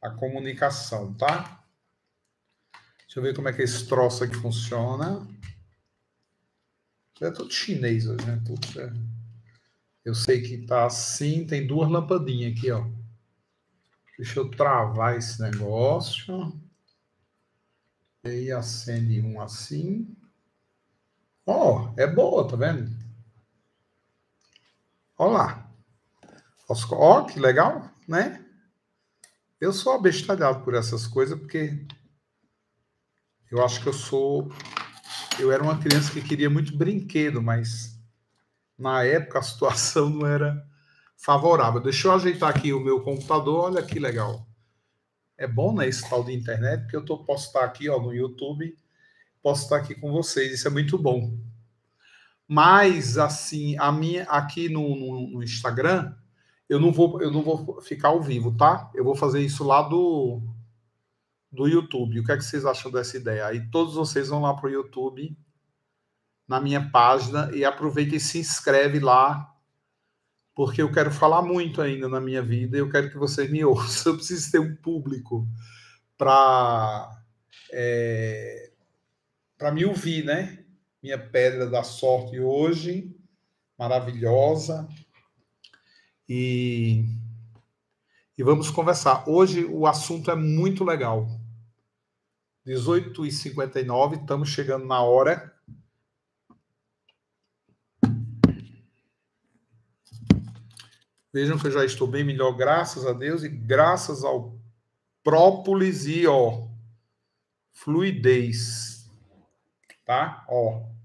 a comunicação, tá? Deixa eu ver como é que esse troço aqui funciona. É tudo chinês hoje, né? Tudo, é... Eu sei que tá assim, tem duas lampadinhas aqui, ó. Deixa eu travar esse negócio. E aí acende um assim. Ó, oh, é boa, tá vendo? Olha lá. Ó, que legal, né? Eu sou abestalhado por essas coisas, porque eu acho que eu sou. Eu era uma criança que queria muito brinquedo, mas na época a situação não era favorável. Deixa eu ajeitar aqui o meu computador, olha que legal. É bom, né, esse tal de internet, porque eu tô, posso estar aqui ó, no YouTube, posso estar aqui com vocês, isso é muito bom. Mas, assim, a minha aqui no, no, no Instagram, eu não vou eu não vou ficar ao vivo, tá? Eu vou fazer isso lá do do YouTube. O que é que vocês acham dessa ideia? Aí todos vocês vão lá para o YouTube na minha página e aproveita e se inscreve lá, porque eu quero falar muito ainda na minha vida e eu quero que vocês me ouçam. Eu preciso ter um público para é, para me ouvir, né? Minha pedra da sorte hoje, maravilhosa. E, e vamos conversar. Hoje o assunto é muito legal. 18h59, estamos chegando na hora. Vejam que eu já estou bem melhor, graças a Deus, e graças ao própolis e ó, fluidez. Tá? Ó.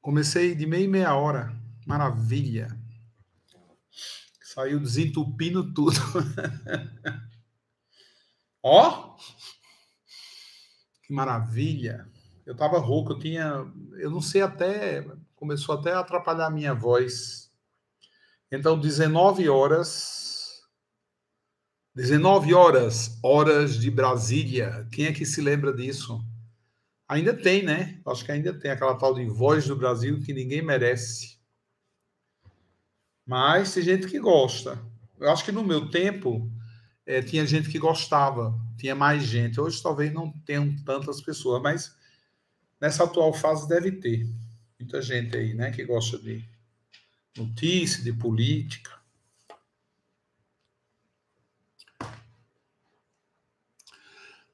Comecei de meia e meia hora. Maravilha. Saiu desentupindo tudo. Ó! Que maravilha. Eu tava rouco, eu tinha. Eu não sei até. Começou até a atrapalhar a minha voz. Então, 19 horas. 19 horas, horas de Brasília. Quem é que se lembra disso? Ainda tem, né? Acho que ainda tem aquela tal de voz do Brasil que ninguém merece. Mas tem gente que gosta. Eu acho que no meu tempo é, tinha gente que gostava, tinha mais gente. Hoje talvez não tenham tantas pessoas, mas nessa atual fase deve ter muita gente aí, né, que gosta de notícia, de política.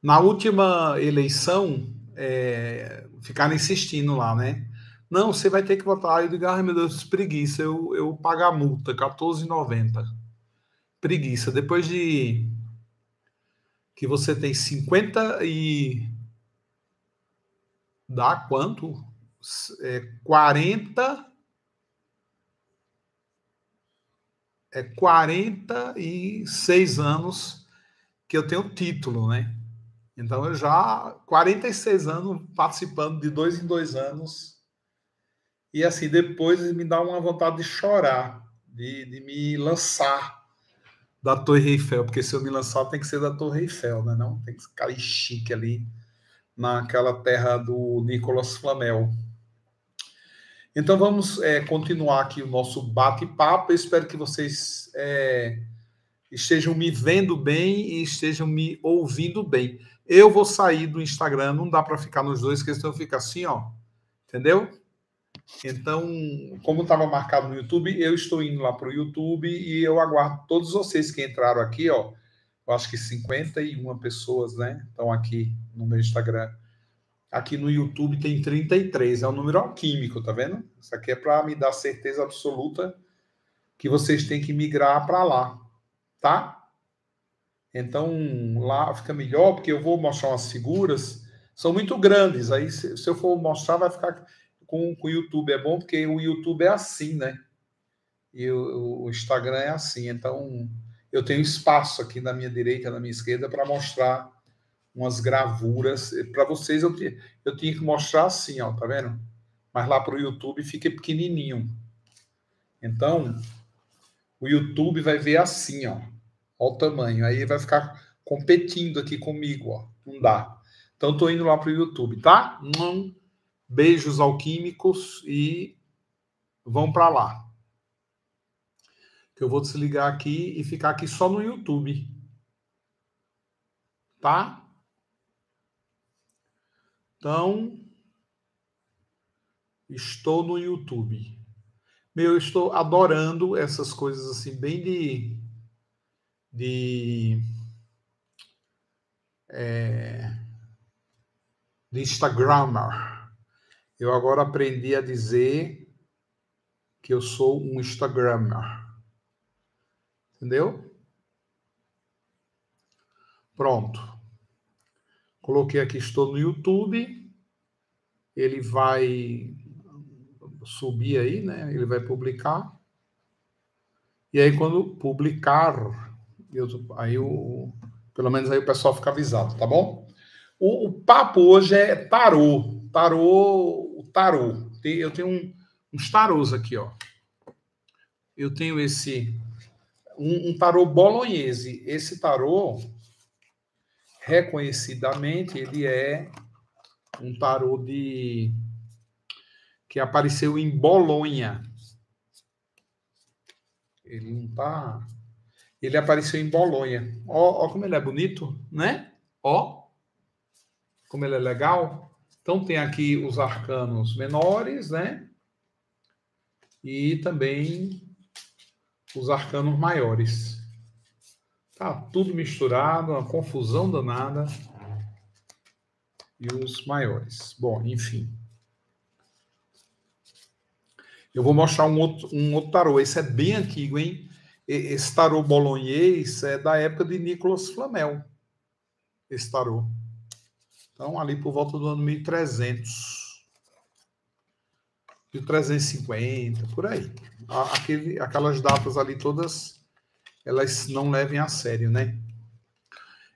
Na última eleição, é, ficaram insistindo lá, né? Não, você vai ter que votar. Eu digo, meu Deus, preguiça, eu, eu pago a multa, R$14,90. Preguiça. Depois de que você tem 50 e. dá quanto? É 40. É 46 anos que eu tenho título, né? Então eu já 46 anos participando de dois em dois anos. E assim, depois me dá uma vontade de chorar, de, de me lançar da Torre Eiffel, porque se eu me lançar tem que ser da Torre Eiffel, né? Não tem que ficar chique ali naquela terra do Nicolas Flamel. Então vamos é, continuar aqui o nosso bate-papo. espero que vocês é, estejam me vendo bem e estejam me ouvindo bem. Eu vou sair do Instagram, não dá para ficar nos dois, que senão fica assim, ó. Entendeu? Então, como estava marcado no YouTube, eu estou indo lá para o YouTube e eu aguardo todos vocês que entraram aqui, ó. Eu acho que 51 pessoas, né? Estão aqui no meu Instagram. Aqui no YouTube tem 33, é um número alquímico, tá vendo? Isso aqui é para me dar certeza absoluta que vocês têm que migrar para lá, tá? Então, lá fica melhor, porque eu vou mostrar umas figuras, são muito grandes. Aí, se, se eu for mostrar, vai ficar com, com, o YouTube. É bom porque o YouTube é assim, né? E o, o Instagram é assim. Então, eu tenho espaço aqui na minha direita, na minha esquerda, para mostrar umas gravuras. Para vocês, eu, eu tinha que mostrar assim, ó, tá vendo? Mas lá para o YouTube fica pequenininho. Então, o YouTube vai ver assim, ó. Olha o tamanho. Aí vai ficar competindo aqui comigo, ó. Não dá. Então, estou indo lá para o YouTube, tá? Beijos alquímicos e vão para lá. Que eu vou desligar aqui e ficar aqui só no YouTube. Tá? Então, estou no YouTube. Meu, eu estou adorando essas coisas assim, bem de. De. É, de Instagrammer. Eu agora aprendi a dizer que eu sou um Instagrammer. Entendeu? Pronto. Coloquei aqui, estou no YouTube. Ele vai subir aí, né? Ele vai publicar. E aí, quando publicar, aí o, pelo menos aí o pessoal fica avisado, tá bom? O, o papo hoje é tarô. Tarô, tarô. Eu tenho um, uns tarôs aqui, ó. Eu tenho esse um, um tarô bolognese. Esse tarô, reconhecidamente, ele é um tarô de que apareceu em Bolonha. Ele não tá. Ele apareceu em Bolonha. Ó, ó como ele é bonito, né? Ó, como ele é legal. Então tem aqui os arcanos menores, né? E também os arcanos maiores. Tá tudo misturado, uma confusão danada. E os maiores. Bom, enfim. Eu vou mostrar um outro, um outro tarô. Esse é bem antigo, hein? Esse tarô bolognês é da época de Nicolas Flamel. Esse tarô. Então, ali por volta do ano 1300. 1350, por aí. Aquele, aquelas datas ali todas, elas não levem a sério, né?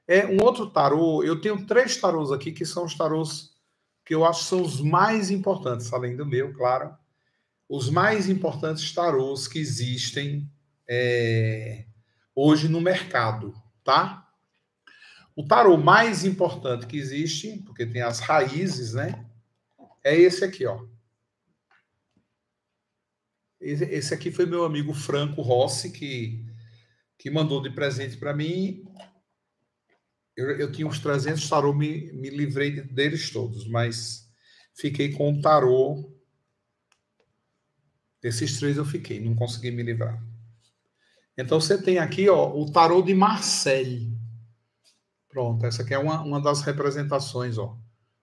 É um outro tarô, eu tenho três tarôs aqui que são os tarôs que eu acho são os mais importantes, além do meu, claro. Os mais importantes tarôs que existem é, hoje no mercado, tá? O tarô mais importante que existe, porque tem as raízes, né? É esse aqui, ó. Esse aqui foi meu amigo Franco Rossi, que, que mandou de presente para mim. Eu, eu, tinha uns 300 tarô, me, me livrei deles todos, mas fiquei com o tarô. Desses três eu fiquei, não consegui me livrar. Então você tem aqui ó, o tarô de Marseille. Pronto, essa aqui é uma, uma das representações, ó.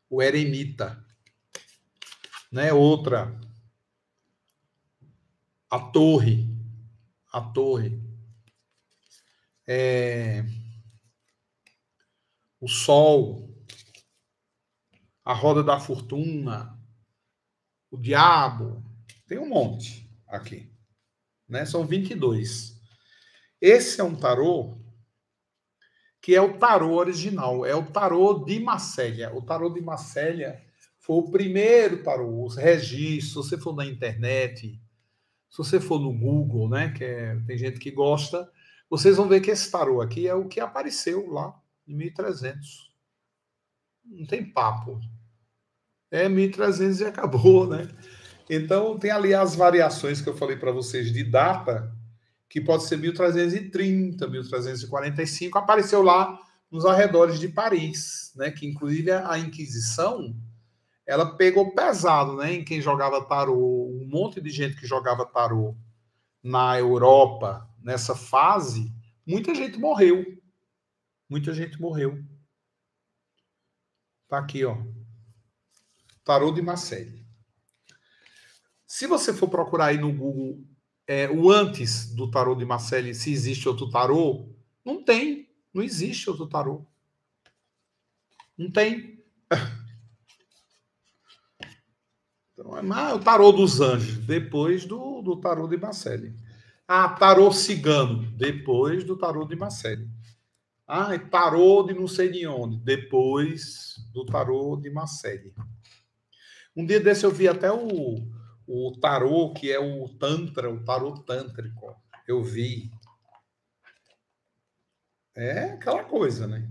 O eremita. Né? Outra, a torre, a torre, é, o sol, a roda da fortuna, o diabo, tem um monte aqui, né? São 22. Esse é um tarô que é o tarô original, é o tarô de Marcélia. O tarô de Marcélia foi o primeiro tarô, os registros, se você for na internet, se você for no Google, né, que é, tem gente que gosta, vocês vão ver que esse tarô aqui é o que apareceu lá em 1300. Não tem papo. É 1300 e acabou, né? Então tem ali as variações que eu falei para vocês de data, que pode ser 1330, 1345, apareceu lá nos arredores de Paris, né? Que inclusive a Inquisição ela pegou pesado, né, em quem jogava tarô, um monte de gente que jogava tarô na Europa nessa fase, muita gente morreu. Muita gente morreu. Tá aqui, ó. Tarô de Marseille. Se você for procurar aí no Google é, o antes do tarô de Marseille, se existe outro tarô, não tem. Não existe outro tarô. Não tem. Então, é o tarô dos anjos, depois do, do tarô de Marcelli. Ah, tarô cigano, depois do tarô de Marcelli. Ah, tarô de não sei de onde, depois do tarô de Marcelli. Um dia desse eu vi até o, o tarô, que é o Tantra, o tarô tântrico. Eu vi. É aquela coisa, né?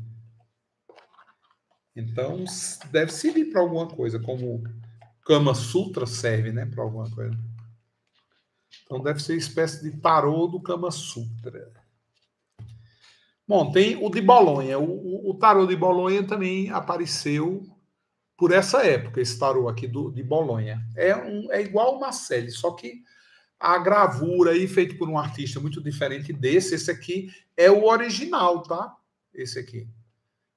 Então, deve servir para alguma coisa, como Kama Sutra serve, né, para alguma coisa. Então deve ser espécie de tarô do Kama Sutra. Bom, tem o de Bolonha. O, o, o tarô de Bolonha também apareceu por essa época, esse tarô aqui do, de Bolonha. É, um, é igual o Marcelli, só que a gravura aí, feito por um artista muito diferente desse, esse aqui é o original, tá? Esse aqui.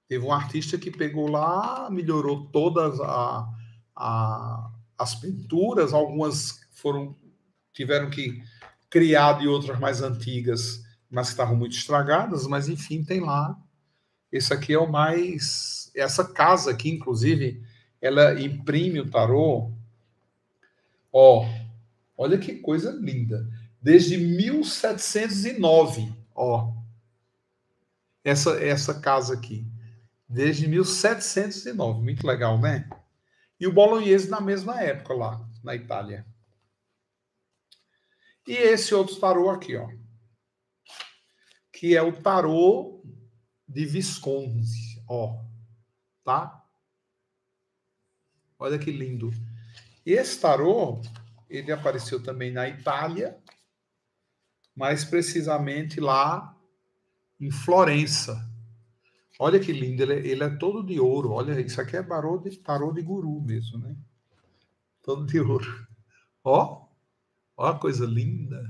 Teve um artista que pegou lá, melhorou todas a, a, as pinturas, algumas foram tiveram que criar de outras mais antigas, mas estavam muito estragadas, mas enfim, tem lá. Esse aqui é o mais. Essa casa aqui, inclusive, ela imprime o tarô. Ó, olha que coisa linda. Desde 1709, ó. Essa, essa casa aqui. Desde 1709. Muito legal, né? E o Bolognese na mesma época lá, na Itália. E esse outro tarô aqui, ó. Que é o tarô de Visconde, ó. Tá? Olha que lindo. Esse tarô, ele apareceu também na Itália, mais precisamente lá em Florença. Olha que lindo, ele é, ele é todo de ouro. Olha, isso aqui é tarô de, tarô de guru mesmo, né? Todo de ouro. Ó, ó a coisa linda.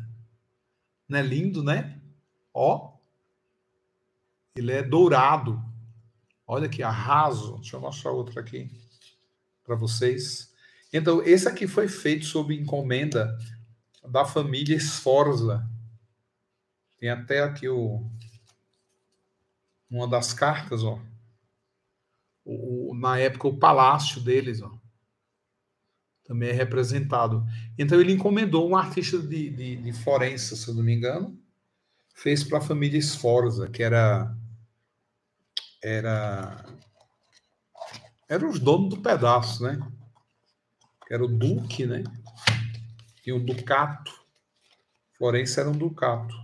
Não é lindo, né? Ó, ele é dourado. Olha que arraso. Deixa eu mostrar outro aqui para vocês. Então, esse aqui foi feito sob encomenda da família Sforza. Tem até aqui o, uma das cartas, ó. O, na época, o palácio deles, ó. Também é representado. Então, ele encomendou um artista de, de, de Florença, se eu não me engano, fez para a família Sforza, que era. Era. Era os donos do pedaço, né? Era o Duque, né? E o Ducato. Florença era um Ducato.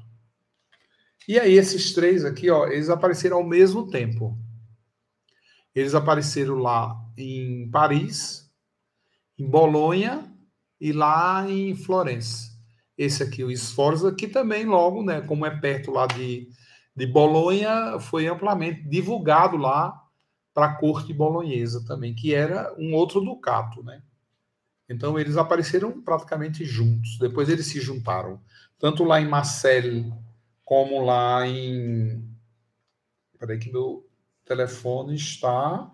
E aí, esses três aqui, ó, eles apareceram ao mesmo tempo. Eles apareceram lá em Paris, em Bolonha e lá em Florença. Esse aqui, o Sforza, que também logo, né, como é perto lá de, de Bolonha, foi amplamente divulgado lá para a corte bolonhesa também, que era um outro ducato, né? Então eles apareceram praticamente juntos. Depois eles se juntaram, tanto lá em Marseille como lá em. Peraí, que meu telefone está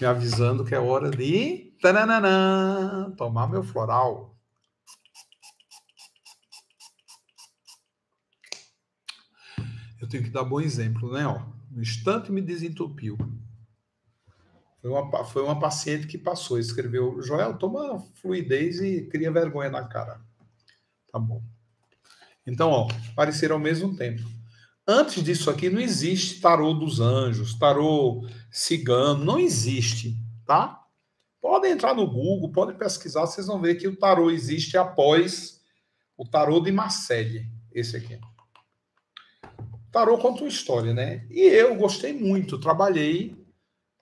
me avisando que é hora de. Tananana, tomar meu floral. Eu tenho que dar bom exemplo, né? Ó, no instante me desentupiu. Foi uma, foi uma paciente que passou, escreveu: Joel, toma fluidez e cria vergonha na cara. Tá bom. Então, ó, apareceram ao mesmo tempo. Antes disso aqui não existe tarô dos anjos, tarô cigano, não existe, tá? Podem entrar no Google, podem pesquisar, vocês vão ver que o tarô existe após o tarô de Marseille, esse aqui. Tarô conta uma história, né? E eu gostei muito, trabalhei,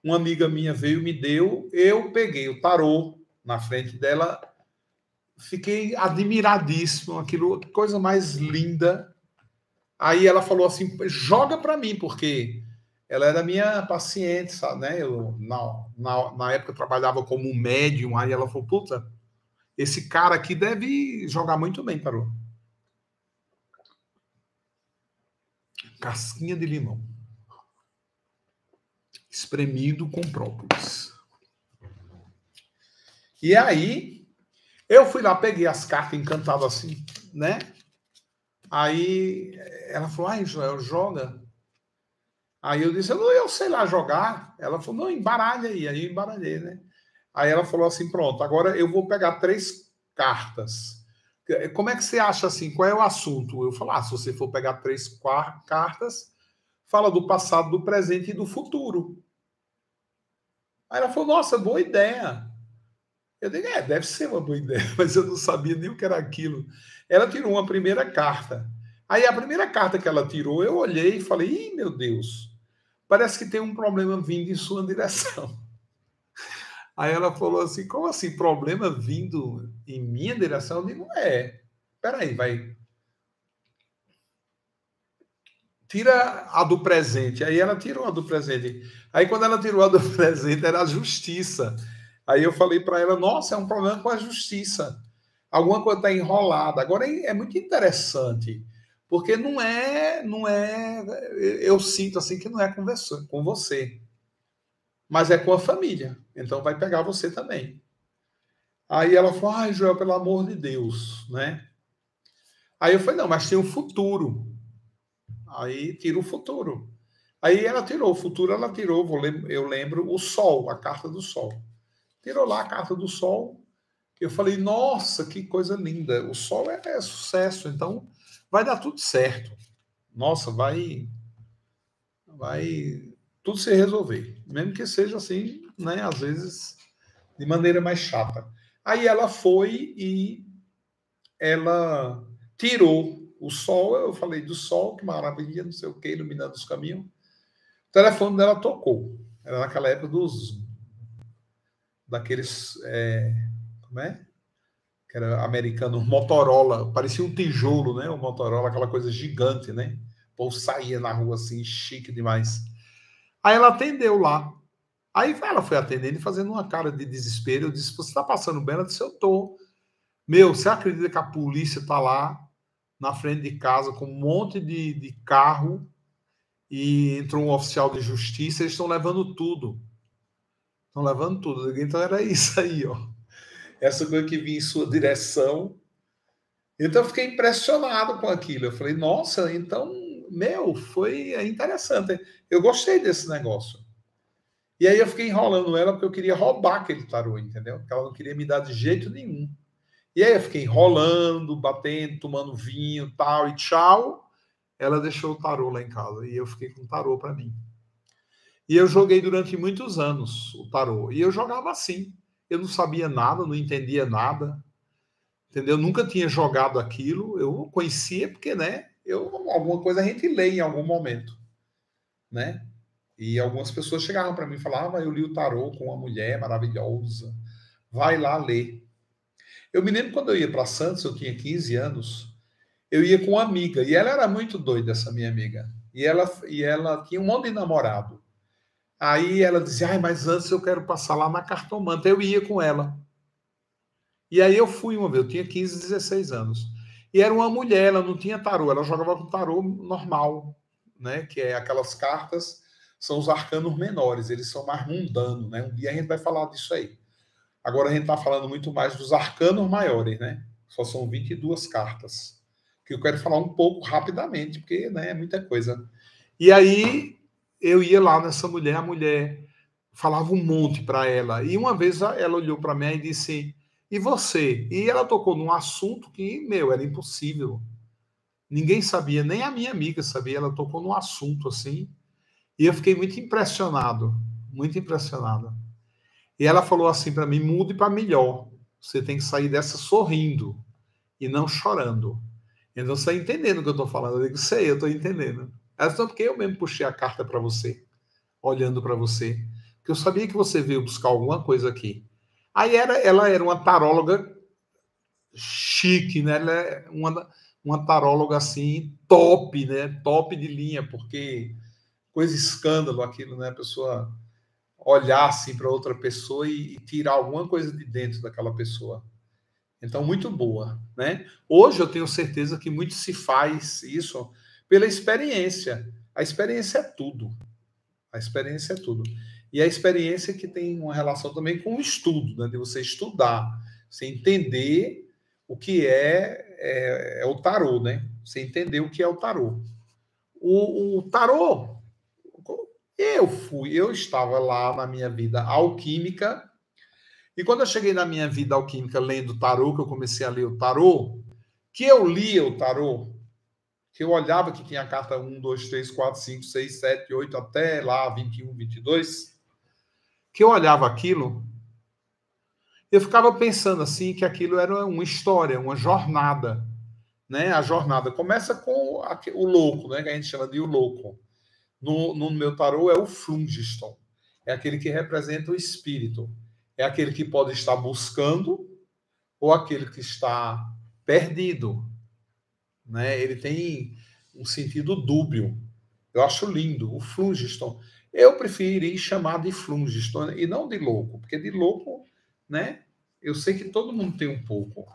uma amiga minha veio me deu, eu peguei o tarô na frente dela, fiquei admiradíssimo, aquilo, coisa mais linda. Aí ela falou assim: joga para mim, porque ela era minha paciente, sabe, né? Eu, na, na, na época eu trabalhava como médium, aí ela falou: puta, esse cara aqui deve jogar muito bem, tarô. Casquinha de limão. Espremido com própolis. E aí, eu fui lá, peguei as cartas encantado assim, né? Aí ela falou: ai, Joel, joga. Aí eu disse: eu, não, eu sei lá jogar. Ela falou: não, embaralha aí. Aí eu embaralhei, né? Aí ela falou assim: pronto, agora eu vou pegar três cartas. Como é que você acha assim? Qual é o assunto? Eu falei: ah, se você for pegar três cartas, fala do passado, do presente e do futuro. Aí ela falou: nossa, boa ideia. Eu digo, é, deve ser uma boa ideia, mas eu não sabia nem o que era aquilo. Ela tirou uma primeira carta. Aí a primeira carta que ela tirou, eu olhei e falei, ih, meu Deus, parece que tem um problema vindo em sua direção. Aí ela falou assim, como assim, problema vindo em minha direção? Eu digo, é, peraí, vai. Tira a do presente. Aí ela tirou a do presente. Aí quando ela tirou a do presente, era a justiça. Aí eu falei para ela: nossa, é um problema com a justiça. Alguma coisa está enrolada. Agora é muito interessante, porque não é, não é. Eu sinto assim que não é você, com você, mas é com a família. Então vai pegar você também. Aí ela falou: ai, Joel, pelo amor de Deus, né? Aí eu falei: não, mas tem um futuro. Aí tira o futuro. Aí ela tirou o futuro, ela tirou, eu lembro, o sol, a carta do sol. Tirou lá a carta do sol. Eu falei, nossa, que coisa linda. O sol é, é sucesso, então vai dar tudo certo. Nossa, vai. Vai tudo se resolver. Mesmo que seja assim, né? Às vezes de maneira mais chata. Aí ela foi e ela tirou o sol. Eu falei do sol, que maravilha, não sei o que, iluminando os caminhos. O telefone dela tocou. Era naquela época dos daqueles. É, como é? Que era americano, Motorola, parecia um tijolo, né? O Motorola, aquela coisa gigante, né? O povo saía na rua assim, chique demais. Aí ela atendeu lá. Aí ela foi atendendo e fazendo uma cara de desespero. Eu disse: Você está passando bem? Ela disse: Eu tô. Meu, você acredita que a polícia está lá na frente de casa com um monte de, de carro e entrou um oficial de justiça? Eles estão levando tudo. Estão levando tudo. Então era isso aí, ó. Essa coisa que vinha em sua direção. Então eu fiquei impressionado com aquilo. Eu falei, nossa, então, meu, foi interessante. Eu gostei desse negócio. E aí eu fiquei enrolando ela porque eu queria roubar aquele tarô, entendeu? Porque ela não queria me dar de jeito nenhum. E aí eu fiquei enrolando, batendo, tomando vinho, tal e tchau. Ela deixou o tarô lá em casa e eu fiquei com o tarô para mim. E eu joguei durante muitos anos o tarô. E eu jogava assim. Eu não sabia nada, não entendia nada. Entendeu? Nunca tinha jogado aquilo. Eu conhecia porque, né? Eu, alguma coisa a gente lê em algum momento, né? E algumas pessoas chegavam para mim e falavam: ah, Eu li o tarô com uma mulher maravilhosa, vai lá ler. Eu me lembro quando eu ia para Santos, eu tinha 15 anos, eu ia com uma amiga, e ela era muito doida, essa minha amiga. E ela, e ela tinha um monte de namorado. Aí ela dizia, Ai, mas antes eu quero passar lá na cartomanta. Eu ia com ela. E aí eu fui uma vez, eu tinha 15, 16 anos. E era uma mulher, ela não tinha tarô, ela jogava com tarô normal, né? Que é aquelas cartas, são os arcanos menores, eles são mais mundanos, né? Um dia a gente vai falar disso aí. Agora a gente está falando muito mais dos arcanos maiores, né? Só são 22 cartas. Que eu quero falar um pouco rapidamente, porque né, é muita coisa. E aí eu ia lá nessa mulher, a mulher falava um monte para ela. E uma vez ela olhou para mim e disse: E você? E ela tocou num assunto que, meu, era impossível. Ninguém sabia, nem a minha amiga sabia. Ela tocou num assunto assim. E eu fiquei muito impressionado, muito impressionado. E ela falou assim para mim: mude para melhor. Você tem que sair dessa sorrindo e não chorando. Então você está entendendo o que eu estou falando? Eu digo: sei, eu estou entendendo. Ela disse, porque eu mesmo puxei a carta para você, olhando para você, porque eu sabia que você veio buscar alguma coisa aqui. Aí era, ela era uma taróloga chique, né? Ela é uma, uma taróloga assim, top, né? Top de linha, porque coisa escândalo aquilo, né? A pessoa olhar assim para outra pessoa e, e tirar alguma coisa de dentro daquela pessoa. Então, muito boa, né? Hoje eu tenho certeza que muito se faz isso pela experiência. A experiência é tudo. A experiência é tudo. E a experiência que tem uma relação também com o estudo, né? de você estudar, você entender o que é, é, é o tarô, né? Você entender o que é o tarô. O, o tarô, eu fui, eu estava lá na minha vida alquímica, e quando eu cheguei na minha vida alquímica lendo tarô, que eu comecei a ler o tarô, que eu lia o tarô, que eu olhava que tinha a carta 1, 2, 3, 4, 5, 6, 7, 8, até lá 21, 22, que eu olhava aquilo, eu ficava pensando assim que aquilo era uma história, uma jornada, né? A jornada começa com o louco, né? Que a gente chama de o louco. No, no meu tarô é o Fungiston, é aquele que representa o espírito, é aquele que pode estar buscando ou aquele que está perdido, né? Ele tem um sentido dúbio. Eu acho lindo o phlogiston. Eu preferi chamar de phlogiston e não de louco, porque de louco, né? Eu sei que todo mundo tem um pouco.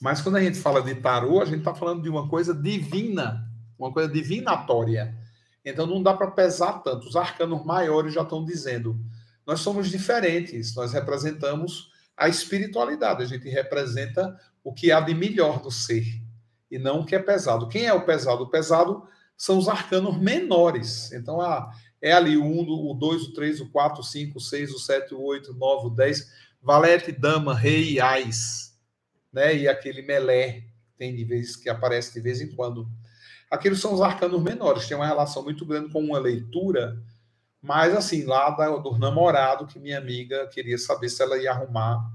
Mas quando a gente fala de tarô, a gente está falando de uma coisa divina, uma coisa divinatória. Então não dá para pesar tanto. Os arcanos maiores já estão dizendo: nós somos diferentes, nós representamos a espiritualidade, a gente representa o que há de melhor no ser e não o que é pesado. Quem é o pesado? O pesado são os arcanos menores. Então, ah, é ali o 1, o 2, o 3, o 4, o 5, o 6, o 7, o 8, o 9, o 10, valete, dama, rei e ais, né? E aquele melé tem de vez que aparece de vez em quando. Aqueles são os arcanos menores, tem uma relação muito grande com uma leitura, mas assim, lá do namorado que minha amiga queria saber se ela ia arrumar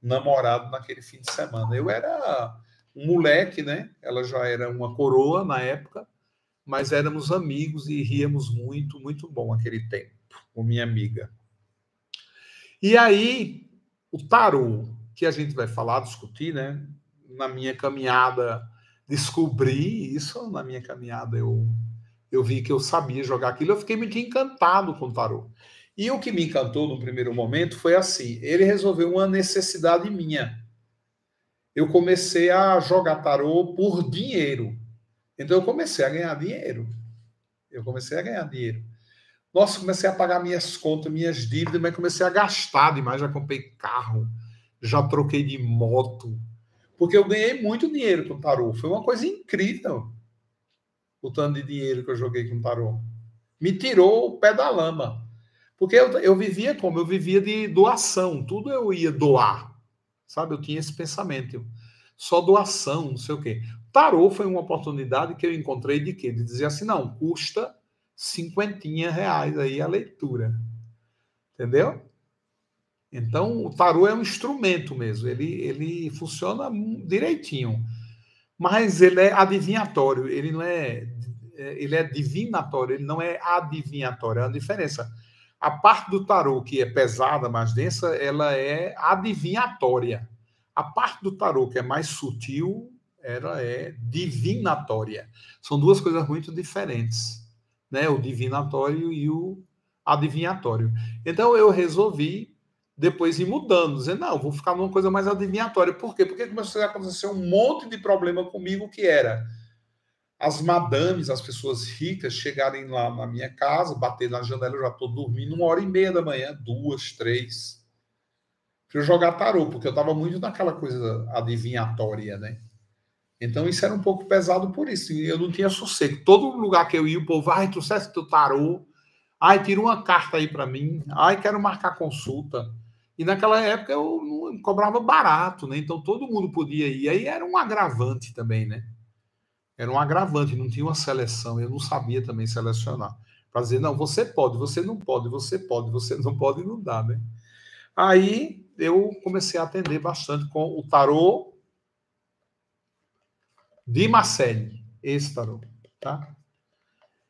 namorado naquele fim de semana. Eu era um moleque, né? Ela já era uma coroa na época, mas éramos amigos e ríamos muito, muito bom aquele tempo com minha amiga. E aí, o tarô, que a gente vai falar, discutir, né? Na minha caminhada, descobri isso, na minha caminhada eu, eu vi que eu sabia jogar aquilo, eu fiquei muito encantado com o tarô. E o que me encantou no primeiro momento foi assim: ele resolveu uma necessidade minha. Eu comecei a jogar tarô por dinheiro. Então eu comecei a ganhar dinheiro. Eu comecei a ganhar dinheiro. Nossa, comecei a pagar minhas contas, minhas dívidas, mas comecei a gastar demais. Já comprei carro, já troquei de moto, porque eu ganhei muito dinheiro com tarô. Foi uma coisa incrível o tanto de dinheiro que eu joguei com tarô. Me tirou o pé da lama. Porque eu, eu vivia como? Eu vivia de doação, tudo eu ia doar. Sabe? Eu tinha esse pensamento. Só doação, não sei o quê. Tarô foi uma oportunidade que eu encontrei de quê? De dizer assim, não, custa cinquentinha reais aí a leitura. Entendeu? Então, o tarô é um instrumento mesmo, ele, ele funciona direitinho. Mas ele é adivinhatório, ele não é, é ele é divinatório, ele não é adivinhatório, é uma diferença. A parte do tarô que é pesada, mais densa, ela é adivinhatória. A parte do tarô que é mais sutil, ela é divinatória. São duas coisas muito diferentes, né? O divinatório e o adivinhatório. Então eu resolvi depois ir mudando, dizendo, não, vou ficar numa coisa mais adivinhatória. Por quê? Porque começou a acontecer um monte de problema comigo que era as madames, as pessoas ricas, chegarem lá na minha casa, bater na janela, eu já estou dormindo uma hora e meia da manhã, duas, três, para eu jogar tarô, porque eu estava muito naquela coisa adivinhatória, né? Então isso era um pouco pesado por isso, eu não tinha sossego. Todo lugar que eu ia, o povo, ai, sabe teu tarô, ai, tira uma carta aí para mim, ai, quero marcar consulta. E naquela época eu cobrava barato, né? Então todo mundo podia ir. Aí era um agravante também, né? Era um agravante, não tinha uma seleção, eu não sabia também selecionar. Para dizer, não, você pode, você não pode, você pode, você não pode, não dá, né? Aí eu comecei a atender bastante com o tarô de Marcelli, esse tarô, tá?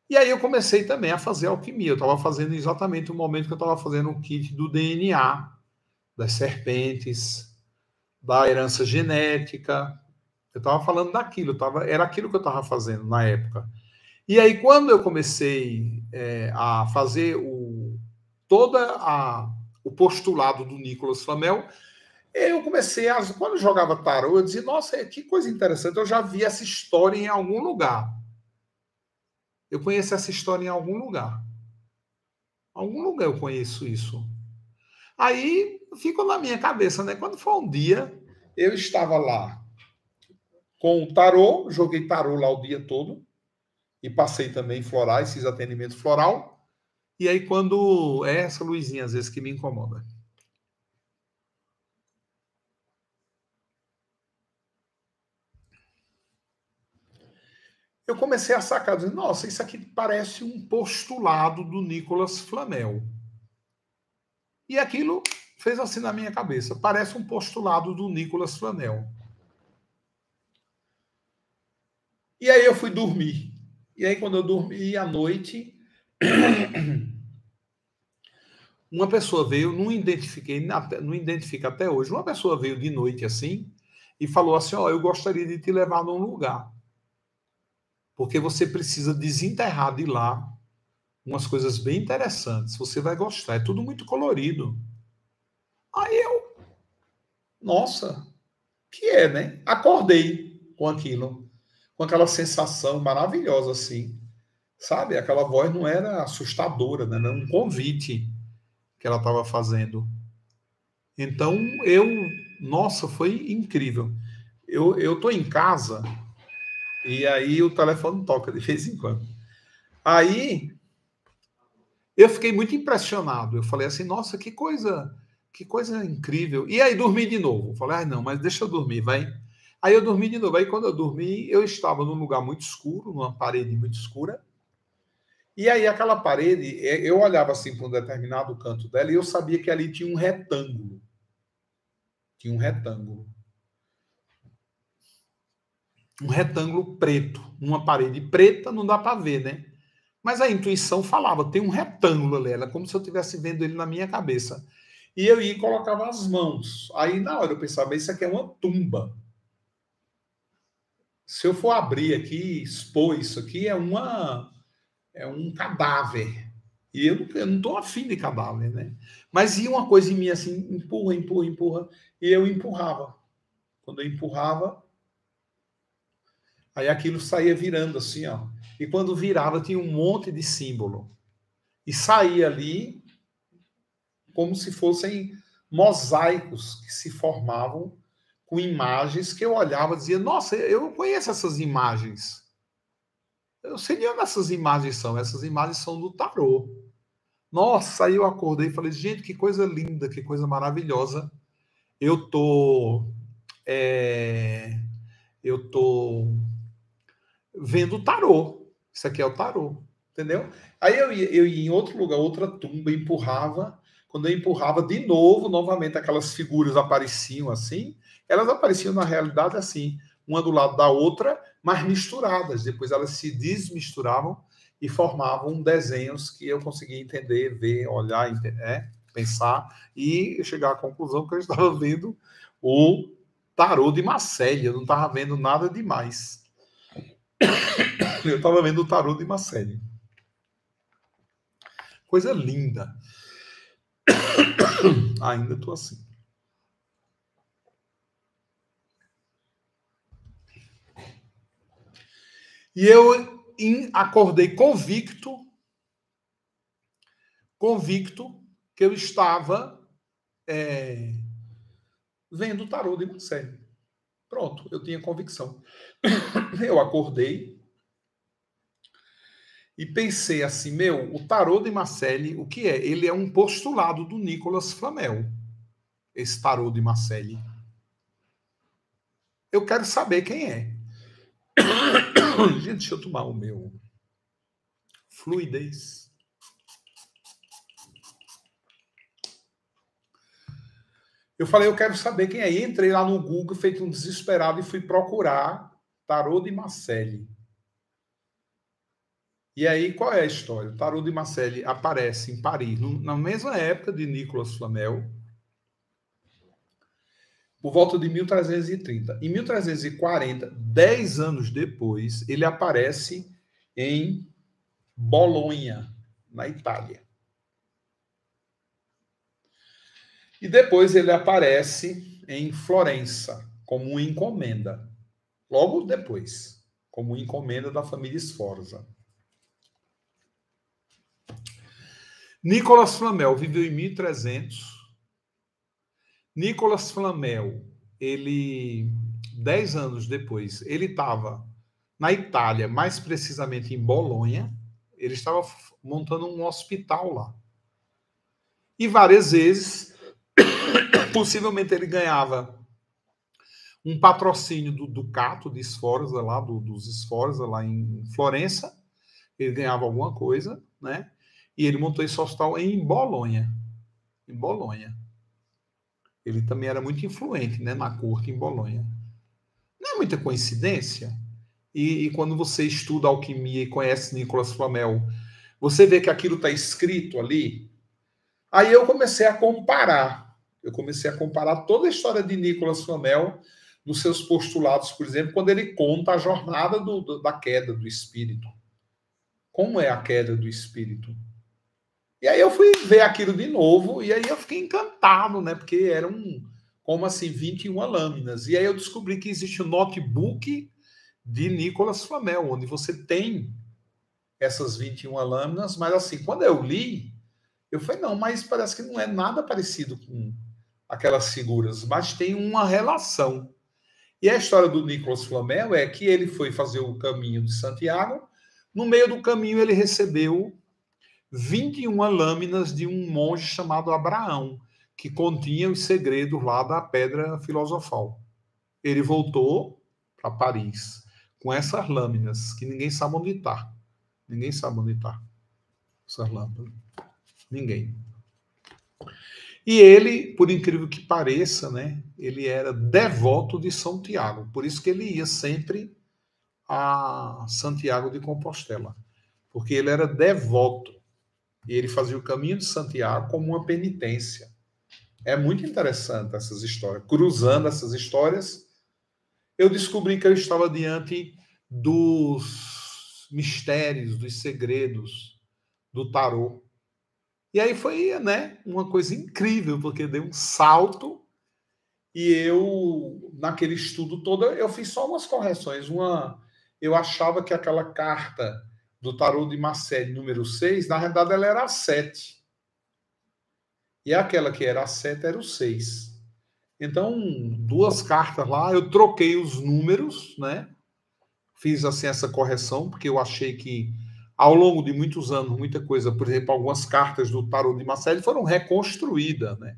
E aí eu comecei também a fazer alquimia. Eu estava fazendo exatamente o momento que eu estava fazendo o kit do DNA, das serpentes, da herança genética, eu estava falando daquilo, tava, era aquilo que eu estava fazendo na época. E aí, quando eu comecei é, a fazer o, toda a, o postulado do Nicolas Flamel, eu comecei a. Quando eu jogava tarô, eu dizia, nossa, que coisa interessante, eu já vi essa história em algum lugar. Eu conheço essa história em algum lugar. Algum lugar eu conheço isso. Aí ficou na minha cabeça, né? Quando foi um dia, eu estava lá com o tarô, joguei tarô lá o dia todo e passei também florais, fiz atendimento floral. E aí, quando é essa luzinha, às vezes, que me incomoda. Eu comecei a sacar, dizendo, nossa, isso aqui parece um postulado do Nicolas Flamel. E aquilo fez assim na minha cabeça, parece um postulado do Nicolas Flamel. E aí eu fui dormir. E aí, quando eu dormi à noite, uma pessoa veio, não identifiquei, não identifica até hoje, uma pessoa veio de noite assim e falou assim: Ó, oh, eu gostaria de te levar num lugar. porque você precisa desenterrar de lá umas coisas bem interessantes. Você vai gostar. É tudo muito colorido. Aí eu, nossa, que é, né? Acordei com aquilo, com aquela sensação maravilhosa assim, sabe? Aquela voz não era assustadora, né? Era um convite que ela estava fazendo. Então eu, nossa, foi incrível. Eu eu tô em casa e aí o telefone toca de vez em quando. Aí eu fiquei muito impressionado. Eu falei assim, nossa, que coisa, que coisa incrível. E aí dormi de novo. falei, ah, não, mas deixa eu dormir, vai. Aí eu dormi de novo. Aí quando eu dormi, eu estava num lugar muito escuro, numa parede muito escura. E aí aquela parede, eu olhava assim para um determinado canto dela e eu sabia que ali tinha um retângulo. Tinha um retângulo. Um retângulo preto, uma parede preta, não dá para ver, né? Mas a intuição falava, tem um retângulo ali, era como se eu estivesse vendo ele na minha cabeça. E eu ia e colocava as mãos. Aí na hora eu pensava, isso aqui é uma tumba. Se eu for abrir aqui, expor isso aqui, é uma é um cadáver. E eu, eu não estou afim de cadáver, né? Mas ia uma coisa em mim assim, empurra, empurra, empurra, e eu empurrava. Quando eu empurrava, aí aquilo saía virando assim, ó. E quando virava, tinha um monte de símbolo. E saía ali como se fossem mosaicos que se formavam com imagens que eu olhava e dizia: Nossa, eu conheço essas imagens. Eu sei de onde essas imagens são. Essas imagens são do tarô. Nossa, aí eu acordei e falei: Gente, que coisa linda, que coisa maravilhosa. Eu tô. É, eu tô vendo o tarô. Isso aqui é o tarô, entendeu? Aí eu ia, eu ia em outro lugar, outra tumba, empurrava. Quando eu empurrava de novo, novamente aquelas figuras apareciam assim. Elas apareciam na realidade assim, uma do lado da outra, mas misturadas. Depois elas se desmisturavam e formavam desenhos que eu conseguia entender, ver, olhar, entender, é, pensar e chegar à conclusão que eu estava vendo o tarô de Marcélia, eu não estava vendo nada demais. Eu estava vendo o tarô de Marcele. Coisa linda. Ainda estou assim. E eu acordei convicto, convicto que eu estava é, vendo o tarô de Marcele. Pronto, eu tinha convicção. Eu acordei e pensei assim, meu, o tarô de Marcelli, o que é? Ele é um postulado do Nicolas Flamel, esse tarô de Marcelli. Eu quero saber quem é. Gente, deixa eu tomar o meu fluidez. Eu falei, eu quero saber quem é. E entrei lá no Google, feito um desesperado, e fui procurar Tarô de Marcelli. E aí, qual é a história? O Tarô de Marcelli aparece em Paris, na mesma época de Nicolas Flamel, por volta de 1330. Em 1340, dez anos depois, ele aparece em Bolonha, na Itália. E depois ele aparece em Florença, como uma encomenda. Logo depois, como encomenda da família Sforza. Nicolas Flamel viveu em 1300. Nicolas Flamel, ele, dez anos depois, ele estava na Itália, mais precisamente em Bolonha. Ele estava montando um hospital lá. E várias vezes Possivelmente ele ganhava um patrocínio do Ducato de Sforza, lá do, dos Sforza, lá em Florença. Ele ganhava alguma coisa, né? E ele montou esse hospital em Bolonha. Em Bolonha. Ele também era muito influente né, na corte em Bolonha. Não é muita coincidência? E, e quando você estuda alquimia e conhece Nicolas Flamel, você vê que aquilo está escrito ali. Aí eu comecei a comparar eu comecei a comparar toda a história de Nicolas Flamel nos seus postulados, por exemplo, quando ele conta a jornada do, do, da queda do espírito. Como é a queda do espírito? E aí eu fui ver aquilo de novo e aí eu fiquei encantado, né? Porque era um, como assim, 21 lâminas. E aí eu descobri que existe o um notebook de Nicolas Flamel, onde você tem essas 21 lâminas, mas assim, quando eu li, eu falei, não, mas parece que não é nada parecido com aquelas figuras, mas tem uma relação. E a história do Nicolas Flamel é que ele foi fazer o caminho de Santiago, no meio do caminho ele recebeu 21 lâminas de um monge chamado Abraão, que continha os segredos lá da pedra filosofal. Ele voltou para Paris com essas lâminas, que ninguém sabe onde está. Ninguém sabe onde está. Essas lâminas. Ninguém. E ele, por incrível que pareça, né, ele era devoto de São Tiago. Por isso que ele ia sempre a Santiago de Compostela. Porque ele era devoto. E ele fazia o caminho de Santiago como uma penitência. É muito interessante essas histórias. Cruzando essas histórias, eu descobri que eu estava diante dos mistérios, dos segredos do tarô. E aí foi, né, uma coisa incrível, porque deu um salto e eu naquele estudo todo eu fiz só umas correções, uma eu achava que aquela carta do tarô de Marseille, número 6, na realidade ela era a 7. E aquela que era a 7 era o 6. Então, duas cartas lá, eu troquei os números, né? Fiz assim essa correção, porque eu achei que ao longo de muitos anos, muita coisa, por exemplo, algumas cartas do tarô de Marseille foram reconstruídas, né?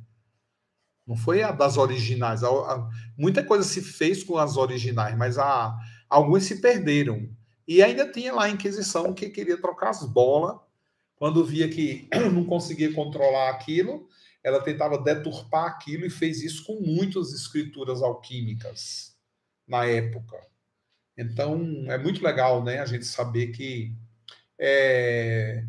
Não foi a das originais. A, a, muita coisa se fez com as originais, mas a, algumas se perderam. E ainda tinha lá a Inquisição que queria trocar as bolas. Quando via que não conseguia controlar aquilo, ela tentava deturpar aquilo e fez isso com muitas escrituras alquímicas na época. Então, é muito legal né, a gente saber que é,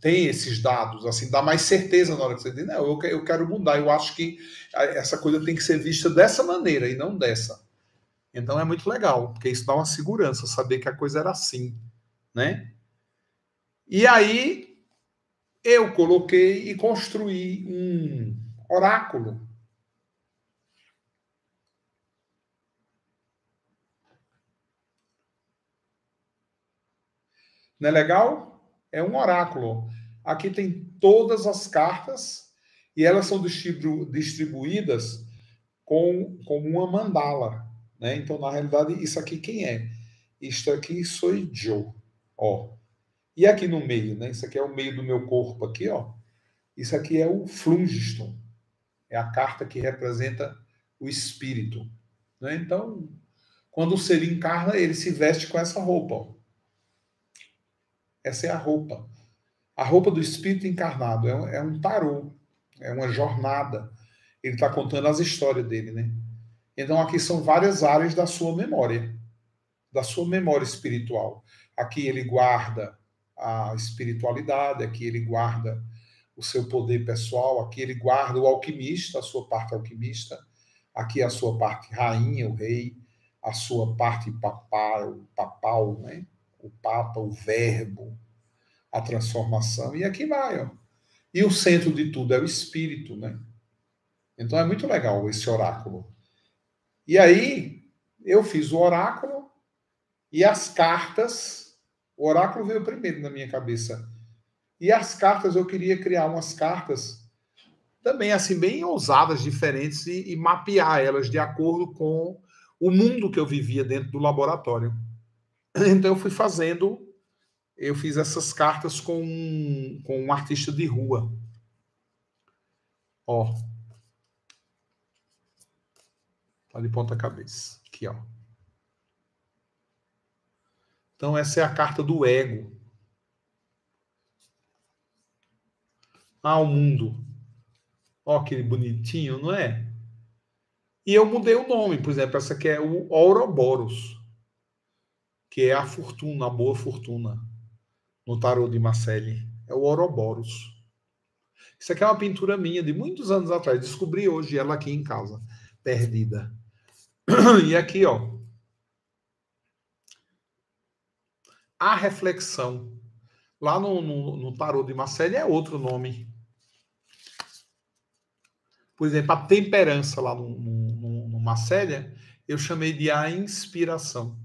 tem esses dados, assim, dá mais certeza na hora que você diz, não, eu quero mudar, eu acho que essa coisa tem que ser vista dessa maneira e não dessa. Então é muito legal, porque isso dá uma segurança, saber que a coisa era assim, né? E aí eu coloquei e construí um oráculo. Não é legal? É um oráculo. Aqui tem todas as cartas e elas são distribu distribuídas com, como uma mandala. Né? Então, na realidade, isso aqui quem é? Isto aqui sou eu. Ó. E aqui no meio, né? Isso aqui é o meio do meu corpo aqui, ó. Isso aqui é o Flungiston. É a carta que representa o espírito. Né? Então, quando o ser encarna, ele se veste com essa roupa. Ó. Essa é a roupa. A roupa do espírito encarnado é um, é tarô, é uma jornada. Ele está contando as histórias dele, né? Então, aqui são várias áreas da sua memória, da sua memória espiritual. Aqui ele guarda a espiritualidade, aqui ele guarda o seu poder pessoal, aqui ele guarda o alquimista, a sua parte alquimista, aqui a sua parte rainha, o rei, a sua parte papal, papal, né? o papa, o verbo, a transformação, e aqui vai, ó. E o centro de tudo é o espírito, né? Então é muito legal esse oráculo. E aí eu fiz o oráculo e as cartas. O oráculo veio primeiro na minha cabeça. E as cartas, eu queria criar umas cartas também assim bem ousadas, diferentes e, e mapear elas de acordo com o mundo que eu vivia dentro do laboratório. Então eu fui fazendo, eu fiz essas cartas com, com um artista de rua. Ó, Tá de ponta cabeça. Aqui, ó. Então, essa é a carta do ego. Ah, o mundo. Ó, aquele bonitinho, não é? E eu mudei o nome, por exemplo, essa aqui é o Ouroboros, que é a fortuna, a boa fortuna, no tarô de Marcelli. É o Ouroboros. Isso aqui é uma pintura minha de muitos anos atrás. Descobri hoje ela aqui em casa, perdida. E aqui, ó. A reflexão. Lá no, no, no tarô de Marcelo é outro nome. Por exemplo, a temperança lá no, no, no eu chamei de a inspiração.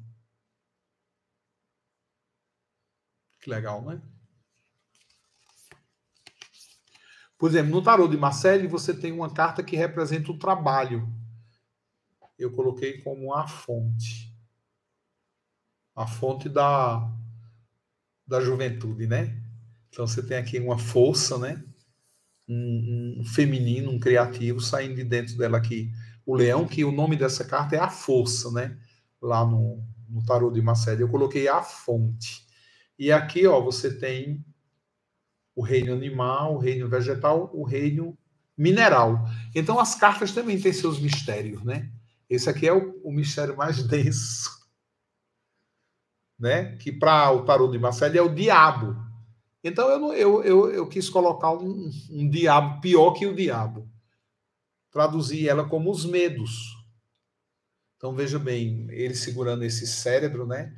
Que legal, né? Por exemplo, no tarô de Marcelle, você tem uma carta que representa o trabalho. Eu coloquei como a fonte. A fonte da, da juventude, né? Então você tem aqui uma força, né? Um, um, feminino, um criativo saindo de dentro dela aqui. O leão, que o nome dessa carta é a força, né? Lá no, no tarô de Marcelle. Eu coloquei a fonte. E aqui, ó, você tem o reino animal, o reino vegetal, o reino mineral. Então as cartas também têm seus mistérios, né? Esse aqui é o, o mistério mais denso, né? Que para o tarô de Marcelo é o diabo. Então eu, eu, eu, eu quis colocar um, um diabo pior que o diabo. Traduzir ela como os medos. Então veja bem, ele segurando esse cérebro, né?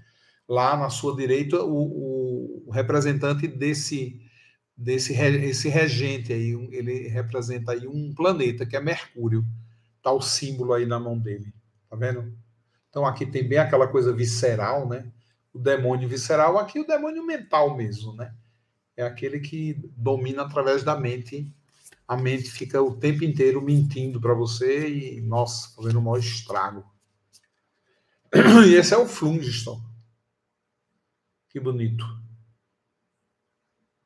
Lá na sua direita, o, o, representante desse desse esse regente aí, ele representa aí um planeta que é Mercúrio. Tá o símbolo aí na mão dele, tá vendo? Então aqui tem bem aquela coisa visceral, né? O demônio visceral, aqui o demônio mental mesmo, né? É aquele que domina através da mente. A mente fica o tempo inteiro mentindo para você e, nossa, fazendo um maior estrago. E esse é o Flungiston. Que bonito.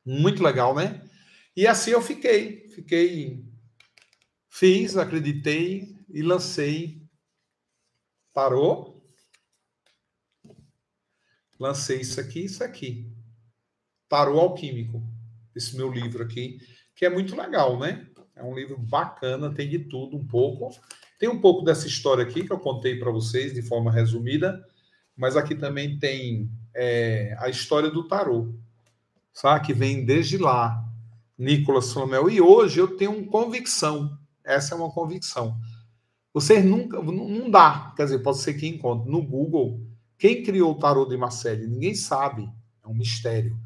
Muito legal, né? E assim eu fiquei. Fiquei. Fiz, acreditei e lancei. Parou. Lancei isso aqui isso aqui. Tarô Alquímico. Esse meu livro aqui, que é muito legal, né? É um livro bacana, tem de tudo um pouco. Tem um pouco dessa história aqui que eu contei para vocês de forma resumida, mas aqui também tem é, a história do tarô sabe? Que vem desde lá, Nicolas Flamel. E hoje eu tenho convicção, essa é uma convicção. Vocês nunca, não dá, quer dizer, pode ser que encontre no Google quem criou o tarô de Marcelli, ninguém sabe, é um mistério.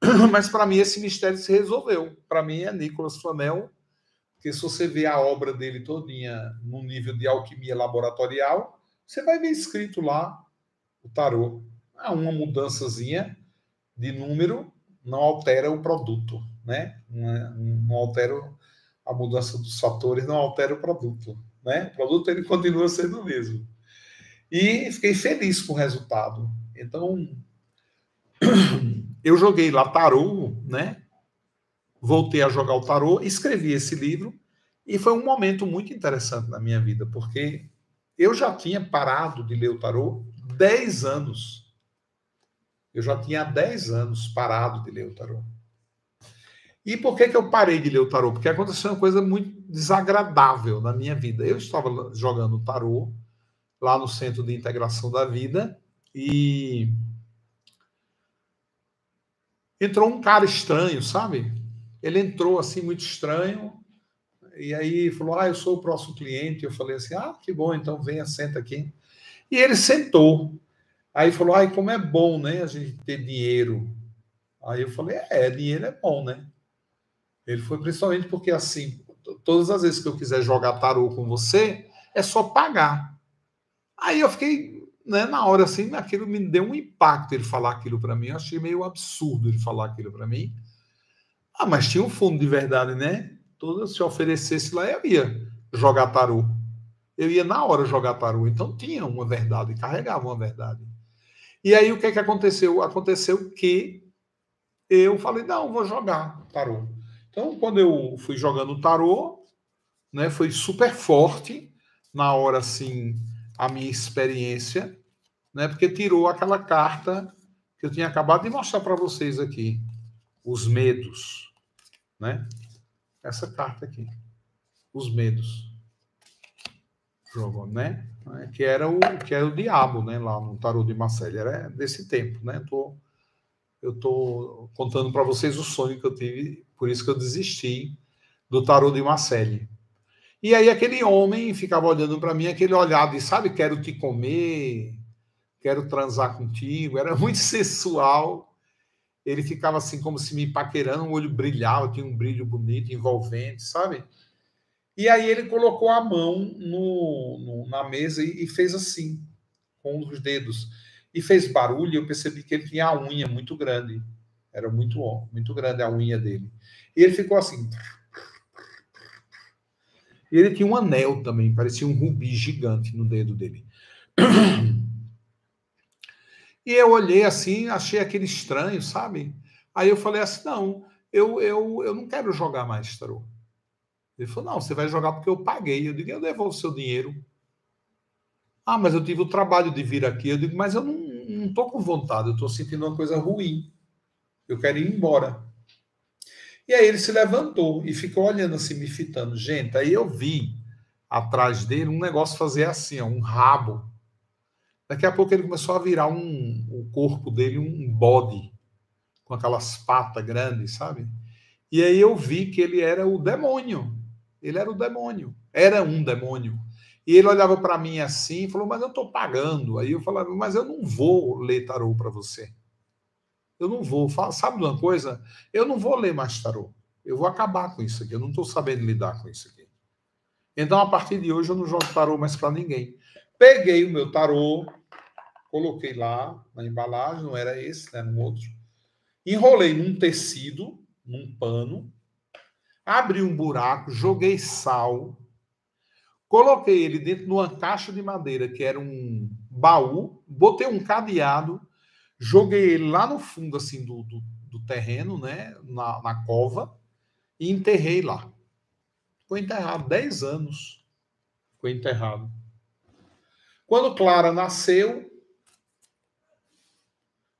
Mas para mim esse mistério se resolveu. Para mim é Nicolas Flamel, porque se você ver a obra dele todinha no nível de alquimia laboratorial, você vai ver escrito lá o tarô. É uma mudançazinha de número, não altera o produto, né? Não, não altera a mudança dos fatores, não altera o produto, né? O produto ele continua sendo o mesmo. E fiquei feliz com o resultado. Então, eu joguei lá tarô, né? Voltei a jogar o tarô, escrevi esse livro e foi um momento muito interessante na minha vida, porque eu já tinha parado de ler o tarô 10 anos. Eu já tinha 10 anos parado de ler o tarô. E por que, que eu parei de ler o tarô? Porque aconteceu uma coisa muito desagradável na minha vida. Eu estava jogando tarô lá no Centro de Integração da Vida e entrou um cara estranho, sabe? Ele entrou assim muito estranho e aí falou: "Ah, eu sou o próximo cliente". Eu falei assim: "Ah, que bom, então venha, senta aqui". E ele sentou. Aí falou, ai, como é bom, né, a gente ter dinheiro. Aí eu falei, é, dinheiro é bom, né? Ele foi principalmente porque, assim, todas as vezes que eu quiser jogar tarô com você, é só pagar. Aí eu fiquei, né, na hora assim, aquilo me deu um impacto ele falar aquilo para mim. Eu achei meio absurdo ele falar aquilo para mim. Ah, mas tinha um fundo de verdade, né? Todo se oferecesse lá, eu ia jogar tarô. Eu ia na hora jogar tarô. Então tinha uma verdade, carregava uma verdade. E aí o que, é que aconteceu? Aconteceu que eu falei, não, vou jogar tarô. Então, quando eu fui jogando tarô, né, foi super forte na hora, assim, a minha experiência, né, porque tirou aquela carta que eu tinha acabado de mostrar para vocês aqui, os medos, né? Essa carta aqui, os medos. Jogou, né? né, que era o que era o diabo, né, lá no tarô de Marcelo, era desse tempo, né? Tô, eu tô contando para vocês o sonho que eu tive, por isso que eu desisti do tarô de Marcelo. E aí aquele homem ficava olhando para mim, aquele olhar de, sabe, quero te comer, quero transar contigo, era muito sensual. Ele ficava assim como se me paquerando, o olho brilhava, tinha um brilho bonito, envolvente, sabe? E aí ele colocou a mão no, no, na mesa e, e, fez assim, com os dedos. E fez barulho, e eu percebi que ele tinha a unha muito grande. Era muito, muito grande a unha dele. E ele ficou assim. E ele tinha um anel também, parecia um rubi gigante no dedo dele. E eu olhei assim, achei aquele estranho, sabe? Aí eu falei assim: não, eu, eu, eu não quero jogar mais tarô. Ele falou: não, você vai jogar porque eu paguei. Eu digo: eu devolvo o seu dinheiro. Ah, mas eu tive o trabalho de vir aqui. Eu digo: mas eu não estou com vontade, eu estou sentindo uma coisa ruim. Eu quero ir embora. E aí ele se levantou e ficou olhando assim, me fitando. Gente, aí eu vi atrás dele um negócio fazer assim, ó, um rabo. Daqui a pouco ele começou a virar um, o corpo dele um bode, com aquelas patas grandes, sabe? E aí eu vi que ele era o demônio. Ele era o demônio. Era um demônio. E ele olhava para mim assim e falou: Mas eu estou pagando. Aí eu falava: Mas eu não vou ler tarô para você. Eu não vou. Sabe uma coisa? Eu não vou ler mais tarô. Eu vou acabar com isso aqui. Eu não estou sabendo lidar com isso aqui. Então, a partir de hoje, eu não jogo tarô mais para ninguém. Peguei o meu tarô, coloquei lá na embalagem, não era esse, né, era um outro. Enrolei num tecido, num pano, abri um buraco, joguei sal, coloquei ele dentro de uma caixa de madeira, que era um baú, botei um cadeado Joguei ele lá no fundo assim do, do, do terreno, né? Na, na, cova, e enterrei lá. Ficou enterrado 10 anos. Ficou enterrado. Quando Clara nasceu,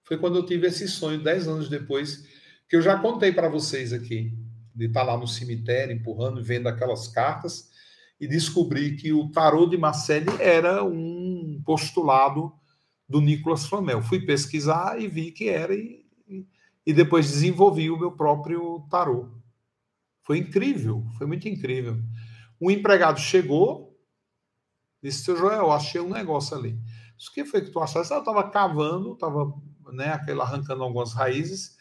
foi quando eu tive esse sonho, 10 anos depois, que eu já contei para vocês aqui, de estar lá no cemitério, empurrando e vendo aquelas cartas, e descobri que o tarô de Marcelli era um postulado do Nicolas Flamel. Fui pesquisar e vi que era e, e depois desenvolvi o meu próprio tarô. Foi incrível, foi muito incrível. Um empregado chegou, disse, seu Joel, achei um negócio ali. O que foi que tu achaste? Eu estava cavando, estava né, aquele, arrancando algumas raízes,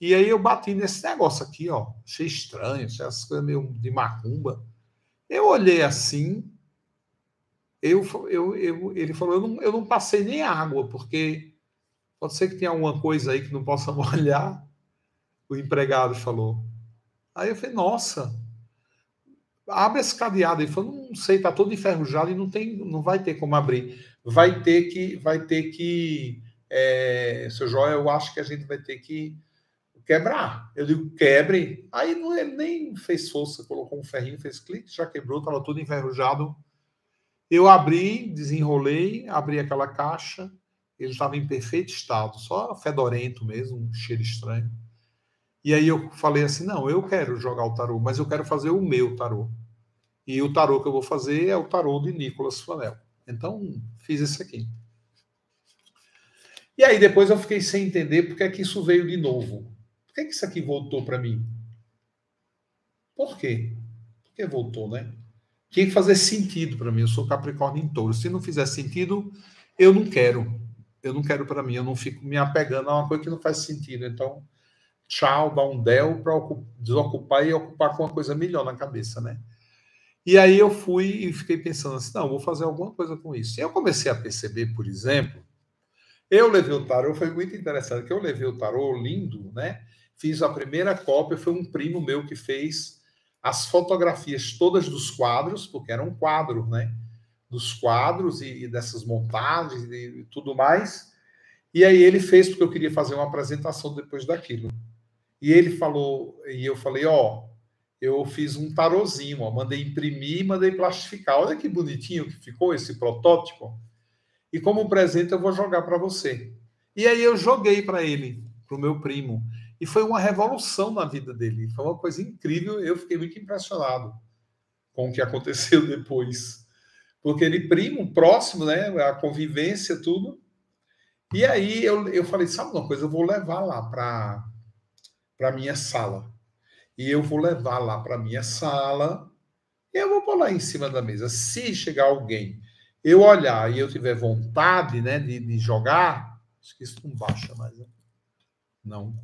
e aí eu bati nesse negócio aqui, ó. Achei estranho, achei essas coisas meio de macumba. Eu olhei assim, eu, eu, eu, ele falou: eu não, eu não passei nem água, porque pode ser que tenha alguma coisa aí que não possa molhar. O empregado falou. Aí eu falei: nossa, abre esse cadeado. Ele falou: não sei, está todo enferrujado e não, tem, não vai ter como abrir. Vai ter que, vai ter que, é, seu Joel, eu acho que a gente vai ter que quebrar. Eu digo, quebre. Aí não, ele nem fez força, colocou um ferrinho, fez clique, já quebrou, estava todo enferrujado eu abri, desenrolei, abri aquela caixa, ele estava em perfeito estado, só fedorento mesmo, um cheiro estranho. E aí eu falei assim: não, eu quero jogar o tarô, mas eu quero fazer o meu tarô. E o tarô que eu vou fazer é o tarô de Nicolas Flanel. Então, fiz esse aqui. E aí depois eu fiquei sem entender porque é que isso veio de novo. Por que, é que isso aqui voltou para mim? Por quê? Por que voltou, né? Tinha que fazer sentido para mim. Eu sou Capricórnio em touro. Se não fizer sentido, eu não quero. Eu não quero para mim. Eu não fico me apegando a uma coisa que não faz sentido. Então, tchau, dá um del para desocupar e ocupar com uma coisa melhor na cabeça, né? E aí eu fui e fiquei pensando assim, não, vou fazer alguma coisa com isso. E eu comecei a perceber, por exemplo, eu levei o tarô, foi muito interessante, que eu levei o tarô lindo, né? Fiz a primeira cópia, foi um primo meu que fez as fotografias todas dos quadros, porque era um quadro, né? Dos quadros e, e dessas montagens e, e tudo mais. E aí ele fez, porque eu queria fazer uma apresentação depois daquilo. E ele falou, e eu falei, ó, eu fiz um tarozinho, ó, mandei imprimir, mandei plastificar. Olha que bonitinho que ficou esse protótipo. E como presente eu vou jogar para você. E aí eu joguei para ele, para o meu primo. E foi uma revolução na vida dele. Foi uma coisa incrível. Eu fiquei muito impressionado com o que aconteceu depois. Porque ele, primo, próximo, né? A convivência, tudo. E aí eu, eu falei: sabe uma coisa? Eu vou levar lá para a minha sala. E eu vou levar lá para minha sala Eu vou pôr lá em cima da mesa. Se chegar alguém, eu olhar e eu tiver vontade né, de, de jogar, acho que isso não baixa mais. Né? Não.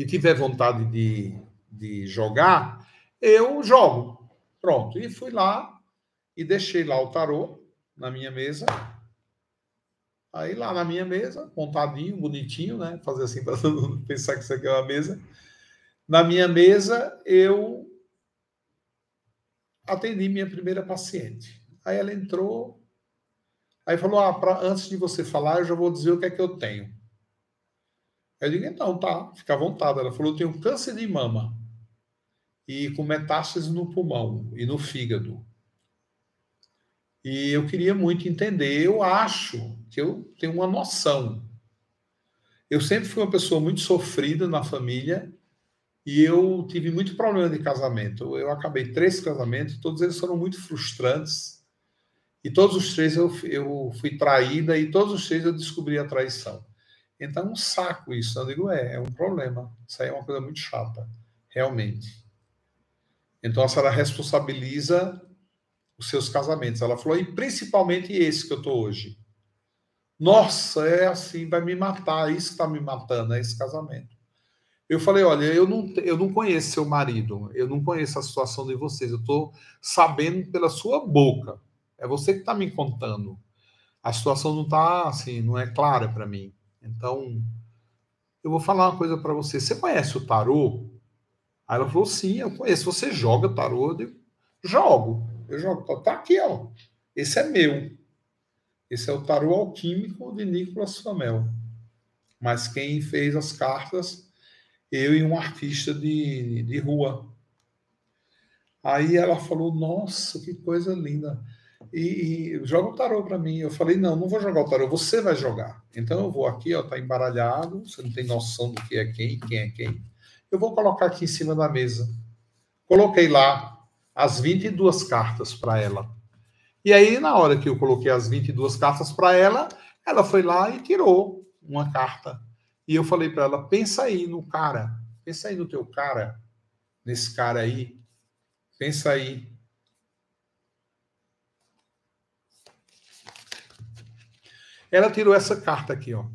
E tiver vontade de, de jogar, eu jogo. Pronto. E fui lá e deixei lá o tarô na minha mesa. Aí lá na minha mesa, montadinho, bonitinho, né? Fazer assim para todo mundo pensar que isso aqui é uma mesa. Na minha mesa, eu atendi minha primeira paciente. Aí ela entrou, aí falou: ah, pra, antes de você falar, eu já vou dizer o que é que eu tenho. Eu digo: então, tá, fica à vontade. Ela falou: eu tenho câncer de mama e com metástase no pulmão e no fígado. E eu queria muito entender. Eu acho que eu tenho uma noção. Eu sempre fui uma pessoa muito sofrida na família e eu tive muito problema de casamento. Eu acabei três casamentos, todos eles foram muito frustrantes. E todos os três eu, eu fui traída e todos os três eu descobri a traição. Então é um saco isso. Eu digo, é, é um problema. Isso aí é uma coisa muito chata, realmente. Então a senhora responsabiliza os seus casamentos. Ela falou, e principalmente esse que eu estou hoje. Nossa, é assim, vai me matar, isso está me matando, é esse casamento. Eu falei, olha, eu não, eu não conheço seu marido, eu não conheço a situação de vocês, eu estou sabendo pela sua boca. É você que está me contando. A situação não está assim, não é clara para mim. Então, eu vou falar uma coisa para você. Você conhece o tarô? Aí ela falou, sim, eu conheço. Você joga tarô? Eu digo, jogo. Eu jogo, tá aqui, ó. Esse é meu. Esse é o tarô alquímico de Nicolas Flamel. Mas quem fez as cartas, eu e um artista de, de rua. Aí ela falou: Nossa, que coisa linda. E, e joga o tarô para mim. Eu falei: Não, não vou jogar o tarô, você vai jogar. Então eu vou aqui, ó, tá embaralhado, você não tem noção do que é quem, quem é quem. Eu vou colocar aqui em cima da mesa. Coloquei lá as 22 cartas para ela. E aí, na hora que eu coloquei as 22 cartas para ela, ela foi lá e tirou uma carta. E eu falei para ela: pensa aí no cara, pensa aí no teu cara, nesse cara aí, pensa aí. Ela tirou essa carta aqui, ó.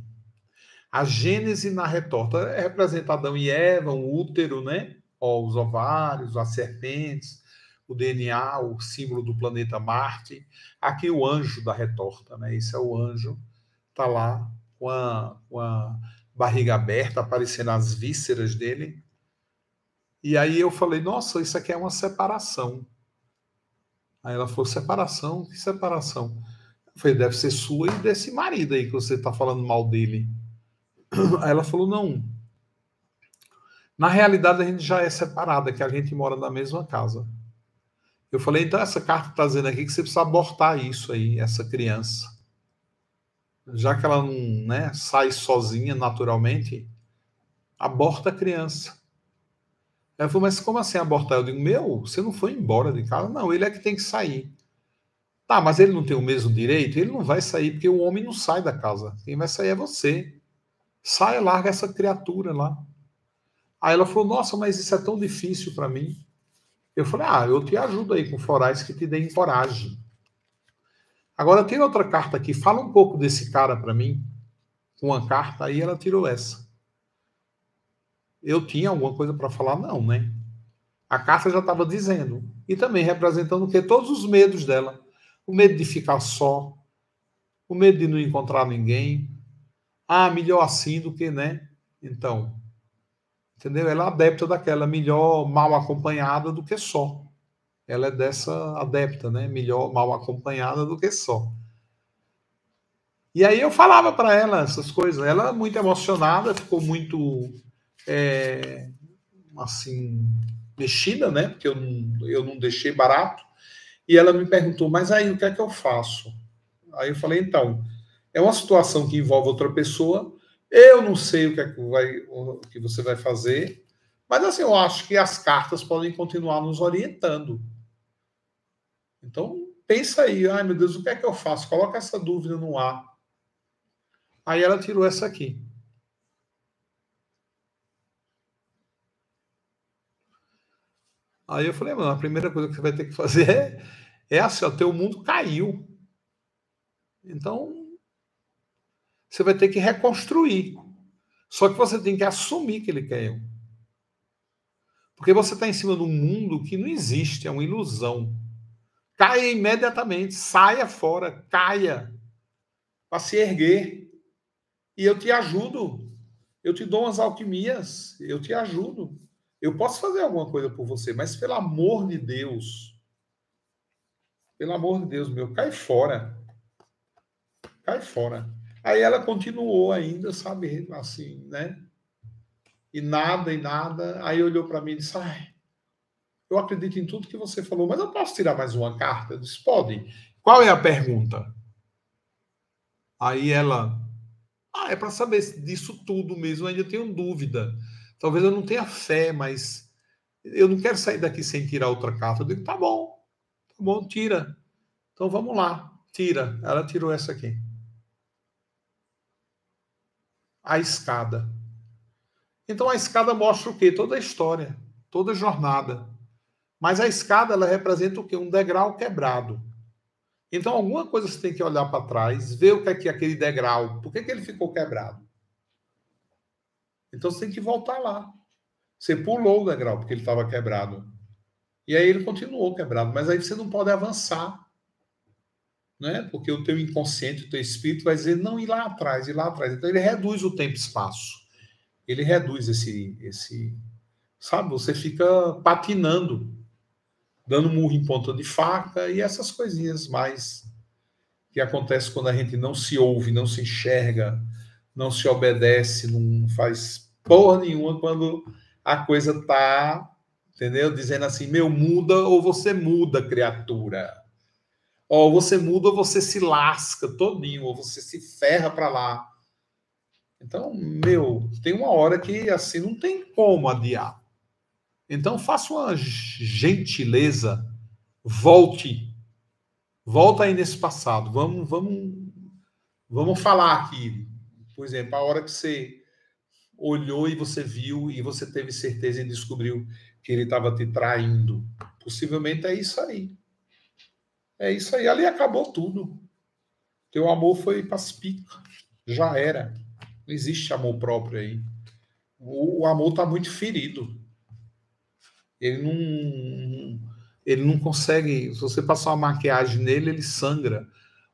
A Gênese na retorta é representa Adão e Eva, um útero, né? Ó, os ovários, as serpentes, o DNA, o símbolo do planeta Marte. Aqui o anjo da retorta, né? Esse é o anjo, tá lá com a, com a barriga aberta, aparecendo as vísceras dele. E aí eu falei, nossa, isso aqui é uma separação. Aí ela falou, separação? Que separação? Falei, deve ser sua e desse marido aí que você está falando mal dele. Aí ela falou, não. Na realidade, a gente já é separada, que a gente mora na mesma casa. Eu falei, então essa carta está dizendo aqui que você precisa abortar isso aí, essa criança. Já que ela não né, sai sozinha naturalmente, aborta a criança. Ela falou, mas como assim abortar? Eu digo, meu, você não foi embora de casa? Não, ele é que tem que sair. Tá, mas ele não tem o mesmo direito? Ele não vai sair, porque o homem não sai da casa. Quem vai sair é você. Saia, larga essa criatura lá. Aí ela falou, nossa, mas isso é tão difícil para mim. Eu falei, ah, eu te ajudo aí com forais que te deem coragem. Agora tem outra carta aqui, fala um pouco desse cara para mim. Uma carta, aí ela tirou essa. Eu tinha alguma coisa para falar? Não, né? A carta já estava dizendo. E também representando o que? Todos os medos dela. O medo de ficar só, o medo de não encontrar ninguém. Ah, melhor assim do que, né? Então, Entendeu? Ela é adepta daquela, melhor mal acompanhada do que só. Ela é dessa adepta, né? Melhor mal acompanhada do que só. E aí eu falava para ela essas coisas. Ela muito emocionada, ficou muito é, assim mexida, né? Porque eu não, eu não deixei barato. E ela me perguntou, mas aí o que é que eu faço? Aí eu falei, então, é uma situação que envolve outra pessoa, eu não sei o que, é que, vai, o que você vai fazer, mas assim, eu acho que as cartas podem continuar nos orientando. Então, pensa aí, ai meu Deus, o que é que eu faço? Coloca essa dúvida no ar. Aí ela tirou essa aqui. Aí eu falei, mano, a primeira coisa que você vai ter que fazer é, é assim, o teu mundo caiu. Então, você vai ter que reconstruir. Só que você tem que assumir que ele caiu. Porque você está em cima de um mundo que não existe, é uma ilusão. Caia imediatamente, saia fora, caia para se erguer. E eu te ajudo. Eu te dou umas alquimias, eu te ajudo. Eu posso fazer alguma coisa por você, mas pelo amor de Deus, pelo amor de Deus, meu, cai fora. Cai fora. Aí ela continuou ainda, sabe, assim, né? E nada, e nada. Aí olhou para mim e disse: Ai, eu acredito em tudo que você falou, mas eu posso tirar mais uma carta? Eu disse: Pode. Qual é a pergunta? Aí ela: Ah, é para saber disso tudo mesmo, ainda tenho dúvida. Talvez eu não tenha fé, mas eu não quero sair daqui sem tirar outra carta. Eu digo: Tá bom, tá bom, tira. Então vamos lá, tira. Ela tirou essa aqui a escada. Então a escada mostra o quê? Toda a história, toda a jornada. Mas a escada ela representa o quê? Um degrau quebrado. Então alguma coisa você tem que olhar para trás, ver o que é que aquele degrau, por que, que ele ficou quebrado. Então você tem que voltar lá. Você pulou o degrau porque ele estava quebrado. E aí ele continuou quebrado, mas aí você não pode avançar né? Porque o teu inconsciente, o teu espírito vai dizer não ir lá atrás, ir lá atrás. Então ele reduz o tempo e espaço. Ele reduz esse esse sabe, você fica patinando, dando murro em ponta de faca e essas coisinhas mais que acontece quando a gente não se ouve, não se enxerga, não se obedece, não faz porra nenhuma quando a coisa tá, entendeu? Dizendo assim, meu, muda ou você muda, criatura. Ou você muda ou você se lasca todinho, ou você se ferra para lá. Então, meu, tem uma hora que assim não tem como adiar. Então, faça uma gentileza, volte. Volta aí nesse passado. Vamos, vamos, vamos falar aqui. Por exemplo, a hora que você olhou e você viu e você teve certeza e descobriu que ele estava te traindo. Possivelmente é isso aí. É isso aí. Ali acabou tudo. Teu amor foi para as picas. Já era. Não existe amor próprio aí. O, o amor está muito ferido. Ele não, ele não consegue. Se você passar uma maquiagem nele, ele sangra.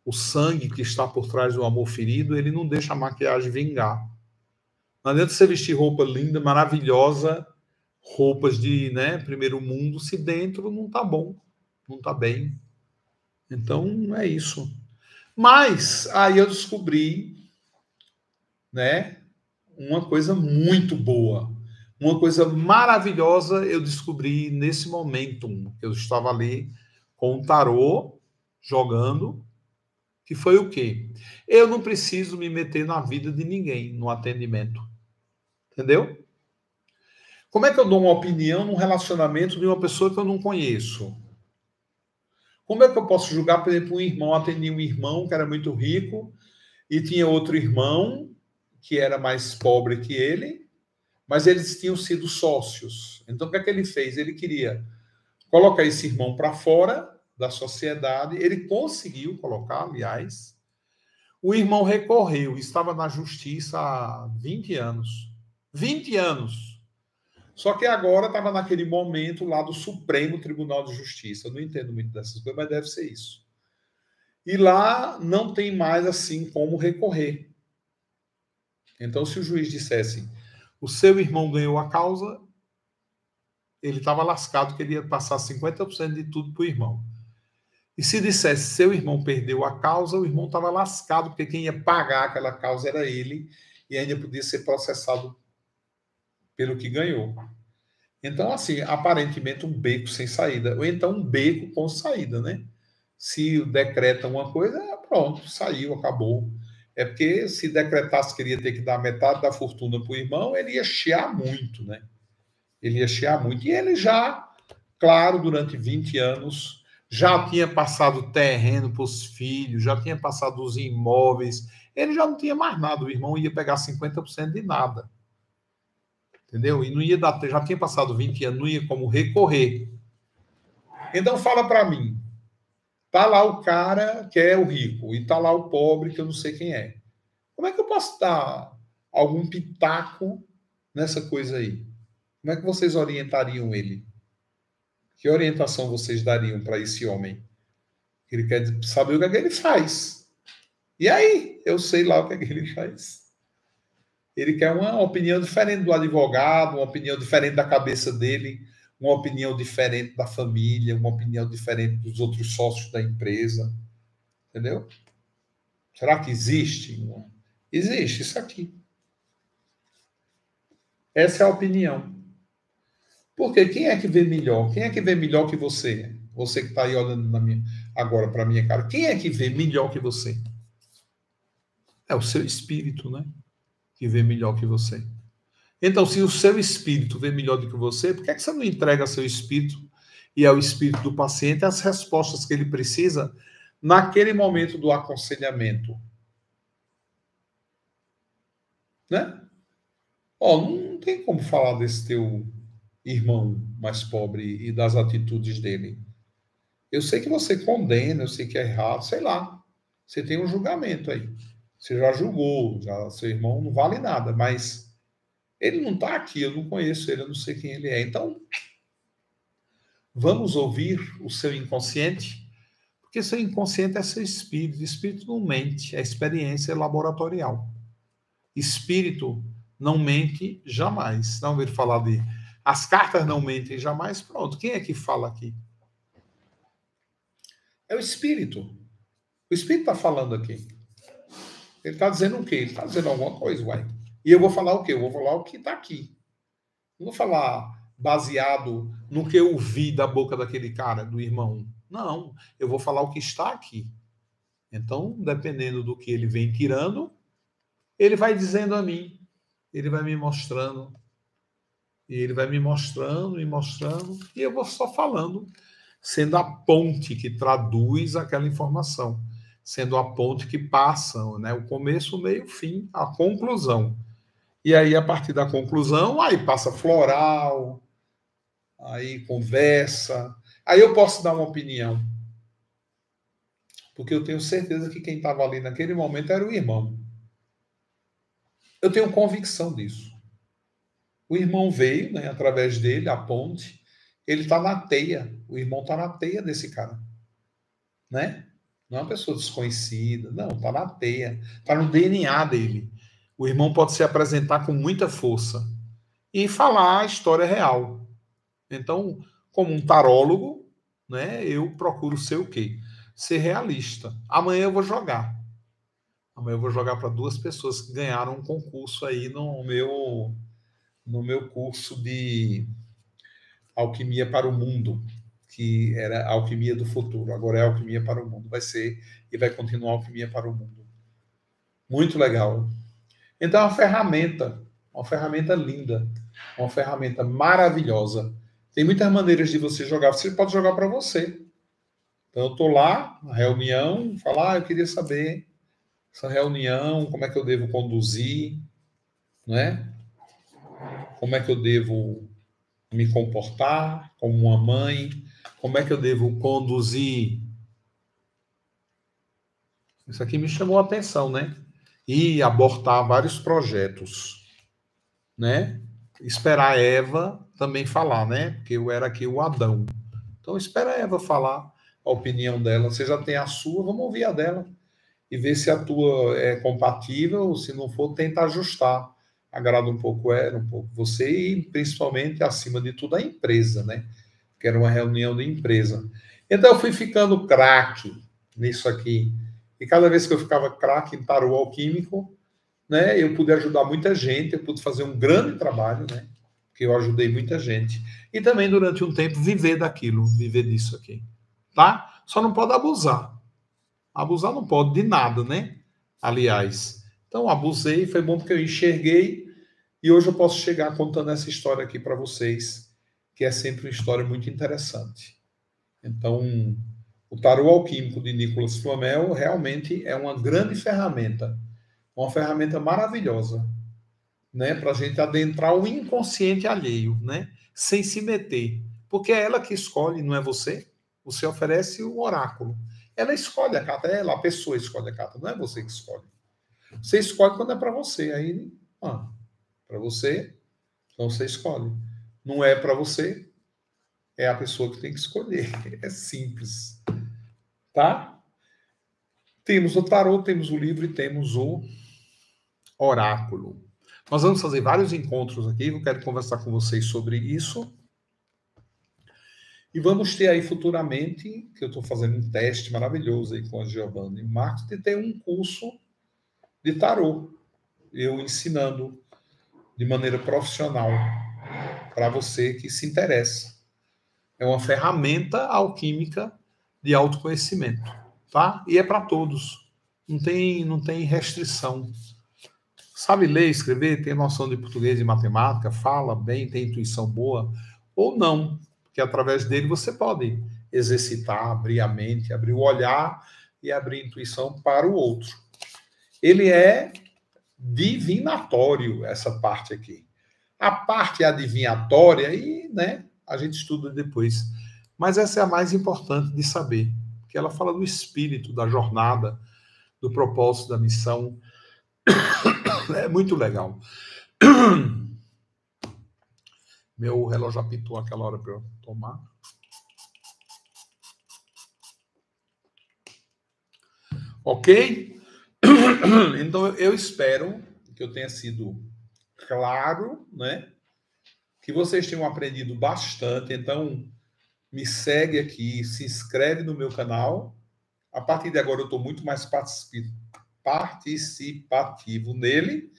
O sangue que está por trás do amor ferido, ele não deixa a maquiagem vingar. Não adianta você vestir roupa linda, maravilhosa, roupas de né, primeiro mundo, se dentro não está bom, não está bem. Então, é isso. Mas aí eu descobri, né, uma coisa muito boa, uma coisa maravilhosa eu descobri nesse momento. Eu estava ali com o tarô jogando, que foi o quê? Eu não preciso me meter na vida de ninguém no atendimento. Entendeu? Como é que eu dou uma opinião num relacionamento de uma pessoa que eu não conheço? Como é que eu posso julgar, por exemplo, um irmão? Atendia um irmão que era muito rico e tinha outro irmão que era mais pobre que ele, mas eles tinham sido sócios. Então, o que é que ele fez? Ele queria colocar esse irmão para fora da sociedade. Ele conseguiu colocar, aliás. O irmão recorreu, estava na justiça há 20 anos. 20 anos. Só que agora estava naquele momento lá do Supremo Tribunal de Justiça. Eu não entendo muito dessas coisas, mas deve ser isso. E lá não tem mais assim como recorrer. Então, se o juiz dissesse o seu irmão ganhou a causa, ele estava lascado, queria passar 50% de tudo para o irmão. E se dissesse seu irmão perdeu a causa, o irmão estava lascado, porque quem ia pagar aquela causa era ele, e ainda podia ser processado pelo que ganhou. Então, assim, aparentemente um beco sem saída, ou então um beco com saída, né? Se decreta uma coisa, pronto, saiu, acabou. É porque se decretasse que ele ter que dar metade da fortuna para o irmão, ele ia chiar muito, né? Ele ia chiar muito. E ele já, claro, durante 20 anos, já tinha passado terreno para os filhos, já tinha passado os imóveis, ele já não tinha mais nada, o irmão ia pegar 50% de nada entendeu? E não ia dar, já tinha passado 20 anos, não ia como recorrer. Então fala para mim. Tá lá o cara que é o rico e tá lá o pobre que eu não sei quem é. Como é que eu posso dar algum pitaco nessa coisa aí? Como é que vocês orientariam ele? Que orientação vocês dariam para esse homem? Ele quer saber o que, é que ele faz. E aí, eu sei lá o que, é que ele faz. Ele quer uma opinião diferente do advogado, uma opinião diferente da cabeça dele, uma opinião diferente da família, uma opinião diferente dos outros sócios da empresa. Entendeu? Será que existe? Existe isso aqui. Essa é a opinião. Porque quem é que vê melhor? Quem é que vê melhor que você? Você que está aí olhando minha, agora para a minha cara. Quem é que vê melhor que você? É o seu espírito, né? Que vê melhor que você. Então, se o seu espírito vê melhor do que você, por que, é que você não entrega seu espírito e ao espírito do paciente as respostas que ele precisa naquele momento do aconselhamento? Né? Ó, oh, não tem como falar desse teu irmão mais pobre e das atitudes dele. Eu sei que você condena, eu sei que é errado, sei lá. Você tem um julgamento aí. Você já julgou, já seu irmão não vale nada, mas ele não está aqui, eu não conheço ele, eu não sei quem ele é. Então, vamos ouvir o seu inconsciente, porque seu inconsciente é seu espírito. Espírito não mente, é experiência laboratorial. Espírito não mente jamais. Não ouvir falar de as cartas não mentem jamais. Pronto, quem é que fala aqui? É o Espírito. O Espírito está falando aqui. Ele está dizendo o quê? Ele está dizendo alguma coisa, uai. E eu vou falar o quê? Eu vou falar o que está aqui. Não vou falar baseado no que eu vi da boca daquele cara, do irmão. Não, eu vou falar o que está aqui. Então, dependendo do que ele vem tirando, ele vai dizendo a mim, ele vai me mostrando e ele vai me mostrando e mostrando, e eu vou só falando, sendo a ponte que traduz aquela informação, sendo a ponte que passa, né? O começo, o meio, o fim, a conclusão. E aí, a partir da conclusão, aí passa floral, aí conversa, aí eu posso dar uma opinião. Porque eu tenho certeza que quem estava ali naquele momento era o irmão. Eu tenho convicção disso. O irmão veio, né, através dele, a ponte. Ele está na teia. O irmão está na teia desse cara. Né? Não é uma pessoa desconhecida. Não, está na teia. Está no DNA dele. O irmão pode se apresentar com muita força e falar a história real. Então, como um tarólogo, né, eu procuro ser o quê? Ser realista. Amanhã eu vou jogar. Amanhã eu vou jogar para duas pessoas que ganharam um concurso aí no meu no meu curso de Alquimia para o Mundo, que era Alquimia do Futuro, agora é Alquimia para o Mundo, vai ser e vai continuar Alquimia para o Mundo. Muito legal. Então, é uma ferramenta, uma ferramenta linda, uma ferramenta maravilhosa. Tem muitas maneiras de você jogar. Você pode jogar para você. Então, eu estou lá, na reunião, falar, ah, eu queria saber essa reunião, como é que eu devo conduzir, não é? como é que eu devo me comportar como uma mãe, como é que eu devo conduzir. Isso aqui me chamou a atenção, né? E abortar vários projetos, né? Esperar a Eva também falar, né? Porque eu era aqui o Adão. Então espera a Eva falar a opinião dela. Você já tem a sua, vamos ouvir a dela e ver se a tua é compatível, se não for, tenta ajustar agrada um pouco ela, um pouco você e principalmente, acima de tudo, a empresa, né? Que era uma reunião de empresa. Então eu fui ficando craque nisso aqui. E cada vez que eu ficava craque em tarô alquímico, né, eu pude ajudar muita gente, eu pude fazer um grande trabalho, né? Que eu ajudei muita gente. E também durante um tempo viver daquilo, viver disso aqui. Tá? Só não pode abusar. Abusar não pode de nada, né? Aliás, então, abusei, foi bom porque eu enxerguei e hoje eu posso chegar contando essa história aqui para vocês, que é sempre uma história muito interessante. Então, o tarô alquímico de Nicolas Flamel realmente é uma grande ferramenta, uma ferramenta maravilhosa, né, para a gente adentrar o inconsciente alheio, né, sem se meter, porque é ela que escolhe, não é você. Você oferece o oráculo. Ela escolhe a carta, ela, a pessoa escolhe a carta, não é você que escolhe. Você escolhe quando é para você. Aí, ah, para você, então você escolhe. Não é para você, é a pessoa que tem que escolher. É simples. Tá? Temos o tarô, temos o livro e temos o oráculo. Nós vamos fazer vários encontros aqui, eu quero conversar com vocês sobre isso. E vamos ter aí futuramente, que eu estou fazendo um teste maravilhoso aí com a Giovanna e o Marcos, de ter um curso de tarô. Eu ensinando de maneira profissional para você que se interessa. É uma ferramenta alquímica de autoconhecimento, tá? E é para todos. Não tem, não tem restrição. Sabe ler, escrever, tem noção de português e matemática, fala bem, tem intuição boa, ou não, porque através dele você pode exercitar, abrir a mente, abrir o olhar e abrir a intuição para o outro. Ele é divinatório, essa parte aqui. A parte adivinhatória, aí, né, a gente estuda depois. Mas essa é a mais importante de saber, porque ela fala do espírito, da jornada, do propósito da missão. É muito legal. Meu relógio apitou aquela hora para eu tomar. Ok? Então eu espero que eu tenha sido claro, né? Que vocês tenham aprendido bastante. Então, me segue aqui, se inscreve no meu canal. A partir de agora eu estou muito mais participativo nele.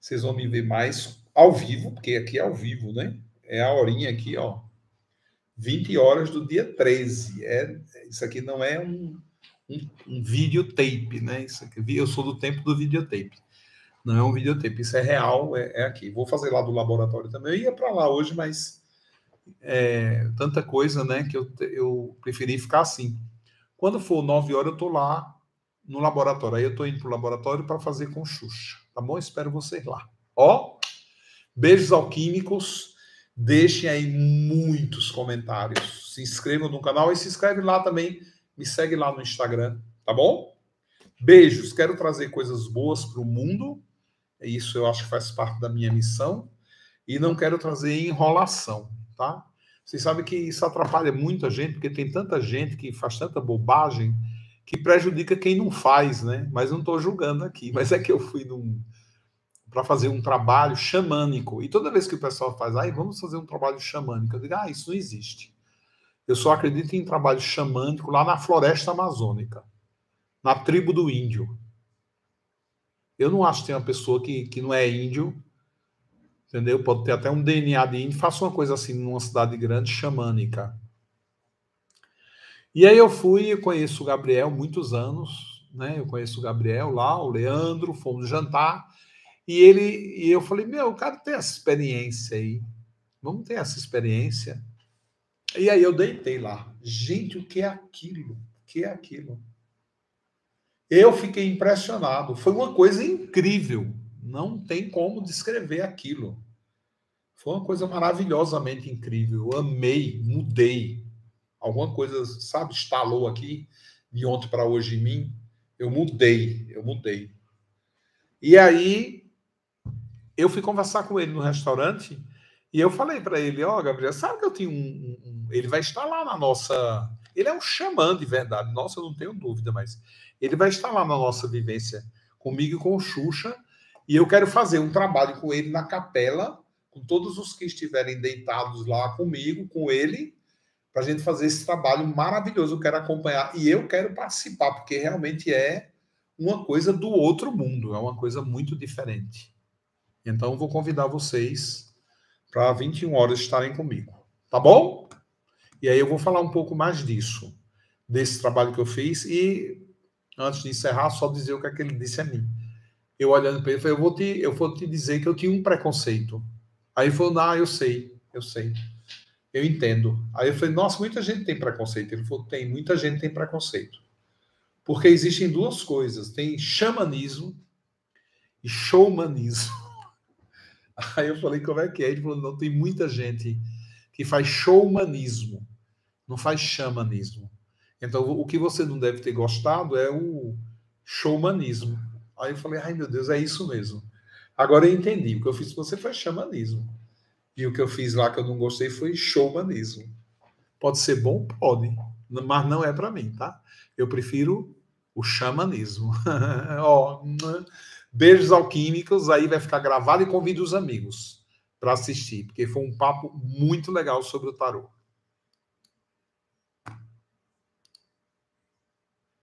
Vocês vão me ver mais ao vivo, porque aqui é ao vivo, né? É a horinha aqui, ó. 20 horas do dia 13. É, isso aqui não é um, um, um videotape, né? Isso aqui, eu sou do tempo do videotape. Não é um videotape, isso é real, é, é aqui. Vou fazer lá do laboratório também. Eu ia para lá hoje, mas é, tanta coisa, né, que eu, eu preferi ficar assim. Quando for 9 horas, eu estou lá no laboratório. Aí eu estou indo para o laboratório para fazer com Xuxa. Tá bom? Espero vocês lá. Ó, beijos alquímicos. Deixem aí muitos comentários. Se inscrevam no canal e se inscreve lá também. Me segue lá no Instagram, tá bom? Beijos. Quero trazer coisas boas para o mundo isso eu acho que faz parte da minha missão. E não quero trazer enrolação, tá? Vocês sabem que isso atrapalha muita gente, porque tem tanta gente que faz tanta bobagem que prejudica quem não faz, né? Mas não estou julgando aqui. Mas é que eu fui num para fazer um trabalho xamânico. E toda vez que o pessoal faz, ai, vamos fazer um trabalho xamânico, eu digo, ah, isso não existe. Eu só acredito em trabalho xamânico lá na floresta amazônica, na tribo do índio. Eu não acho que tem uma pessoa que, que não é índio, entendeu? Pode ter até um DNA de índio, faça uma coisa assim numa cidade grande, xamânica. E aí eu fui, eu conheço o Gabriel muitos anos, né? Eu conheço o Gabriel lá, o Leandro, fomos jantar, e ele e eu falei: "Meu, o cara tem essa experiência aí. Vamos ter essa experiência". E aí eu deitei lá. Gente, o que é aquilo? O que é aquilo? Eu fiquei impressionado. Foi uma coisa incrível. Não tem como descrever aquilo. Foi uma coisa maravilhosamente incrível. Eu amei, mudei. Alguma coisa, sabe, estalou aqui de ontem para hoje em mim. Eu mudei, eu mudei. E aí eu fui conversar com ele no restaurante e eu falei para ele, ó, oh, Gabriel, sabe que eu tenho um, um, um, Ele vai estar lá na nossa. Ele é um xamã de verdade. Nossa, eu não tenho dúvida, mas ele vai estar lá na nossa vivência comigo e com o Xuxa. E eu quero fazer um trabalho com ele na capela, com todos os que estiverem deitados lá comigo, com ele, para a gente fazer esse trabalho maravilhoso. Eu quero acompanhar e eu quero participar, porque realmente é uma coisa do outro mundo, é uma coisa muito diferente. Então, vou convidar vocês para 21 horas estarem comigo, tá bom? E aí eu vou falar um pouco mais disso, desse trabalho que eu fiz e antes de encerrar, só dizer o que, é que ele disse a mim. Eu olhando para ele, falei, eu vou, te, eu vou te dizer que eu tinha um preconceito. Aí ele falou, ah, eu sei, eu sei. Eu entendo. Aí eu falei, nossa, muita gente tem preconceito. Ele falou, tem, muita gente tem preconceito. Porque existem duas coisas: tem xamanismo e showmanismo. Aí eu falei, como é que é? Ele falou, não, tem muita gente que faz showmanismo não faz xamanismo. Então, o que você não deve ter gostado é o showmanismo. Aí eu falei, ai meu Deus, é isso mesmo. Agora eu entendi. O que eu fiz com você foi xamanismo. E o que eu fiz lá que eu não gostei foi showmanismo. Pode ser bom? Pode. Mas não é para mim, tá? Eu prefiro o xamanismo. Ó, beijos alquímicos, aí vai ficar gravado e convido os amigos para assistir, porque foi um papo muito legal sobre o tarô.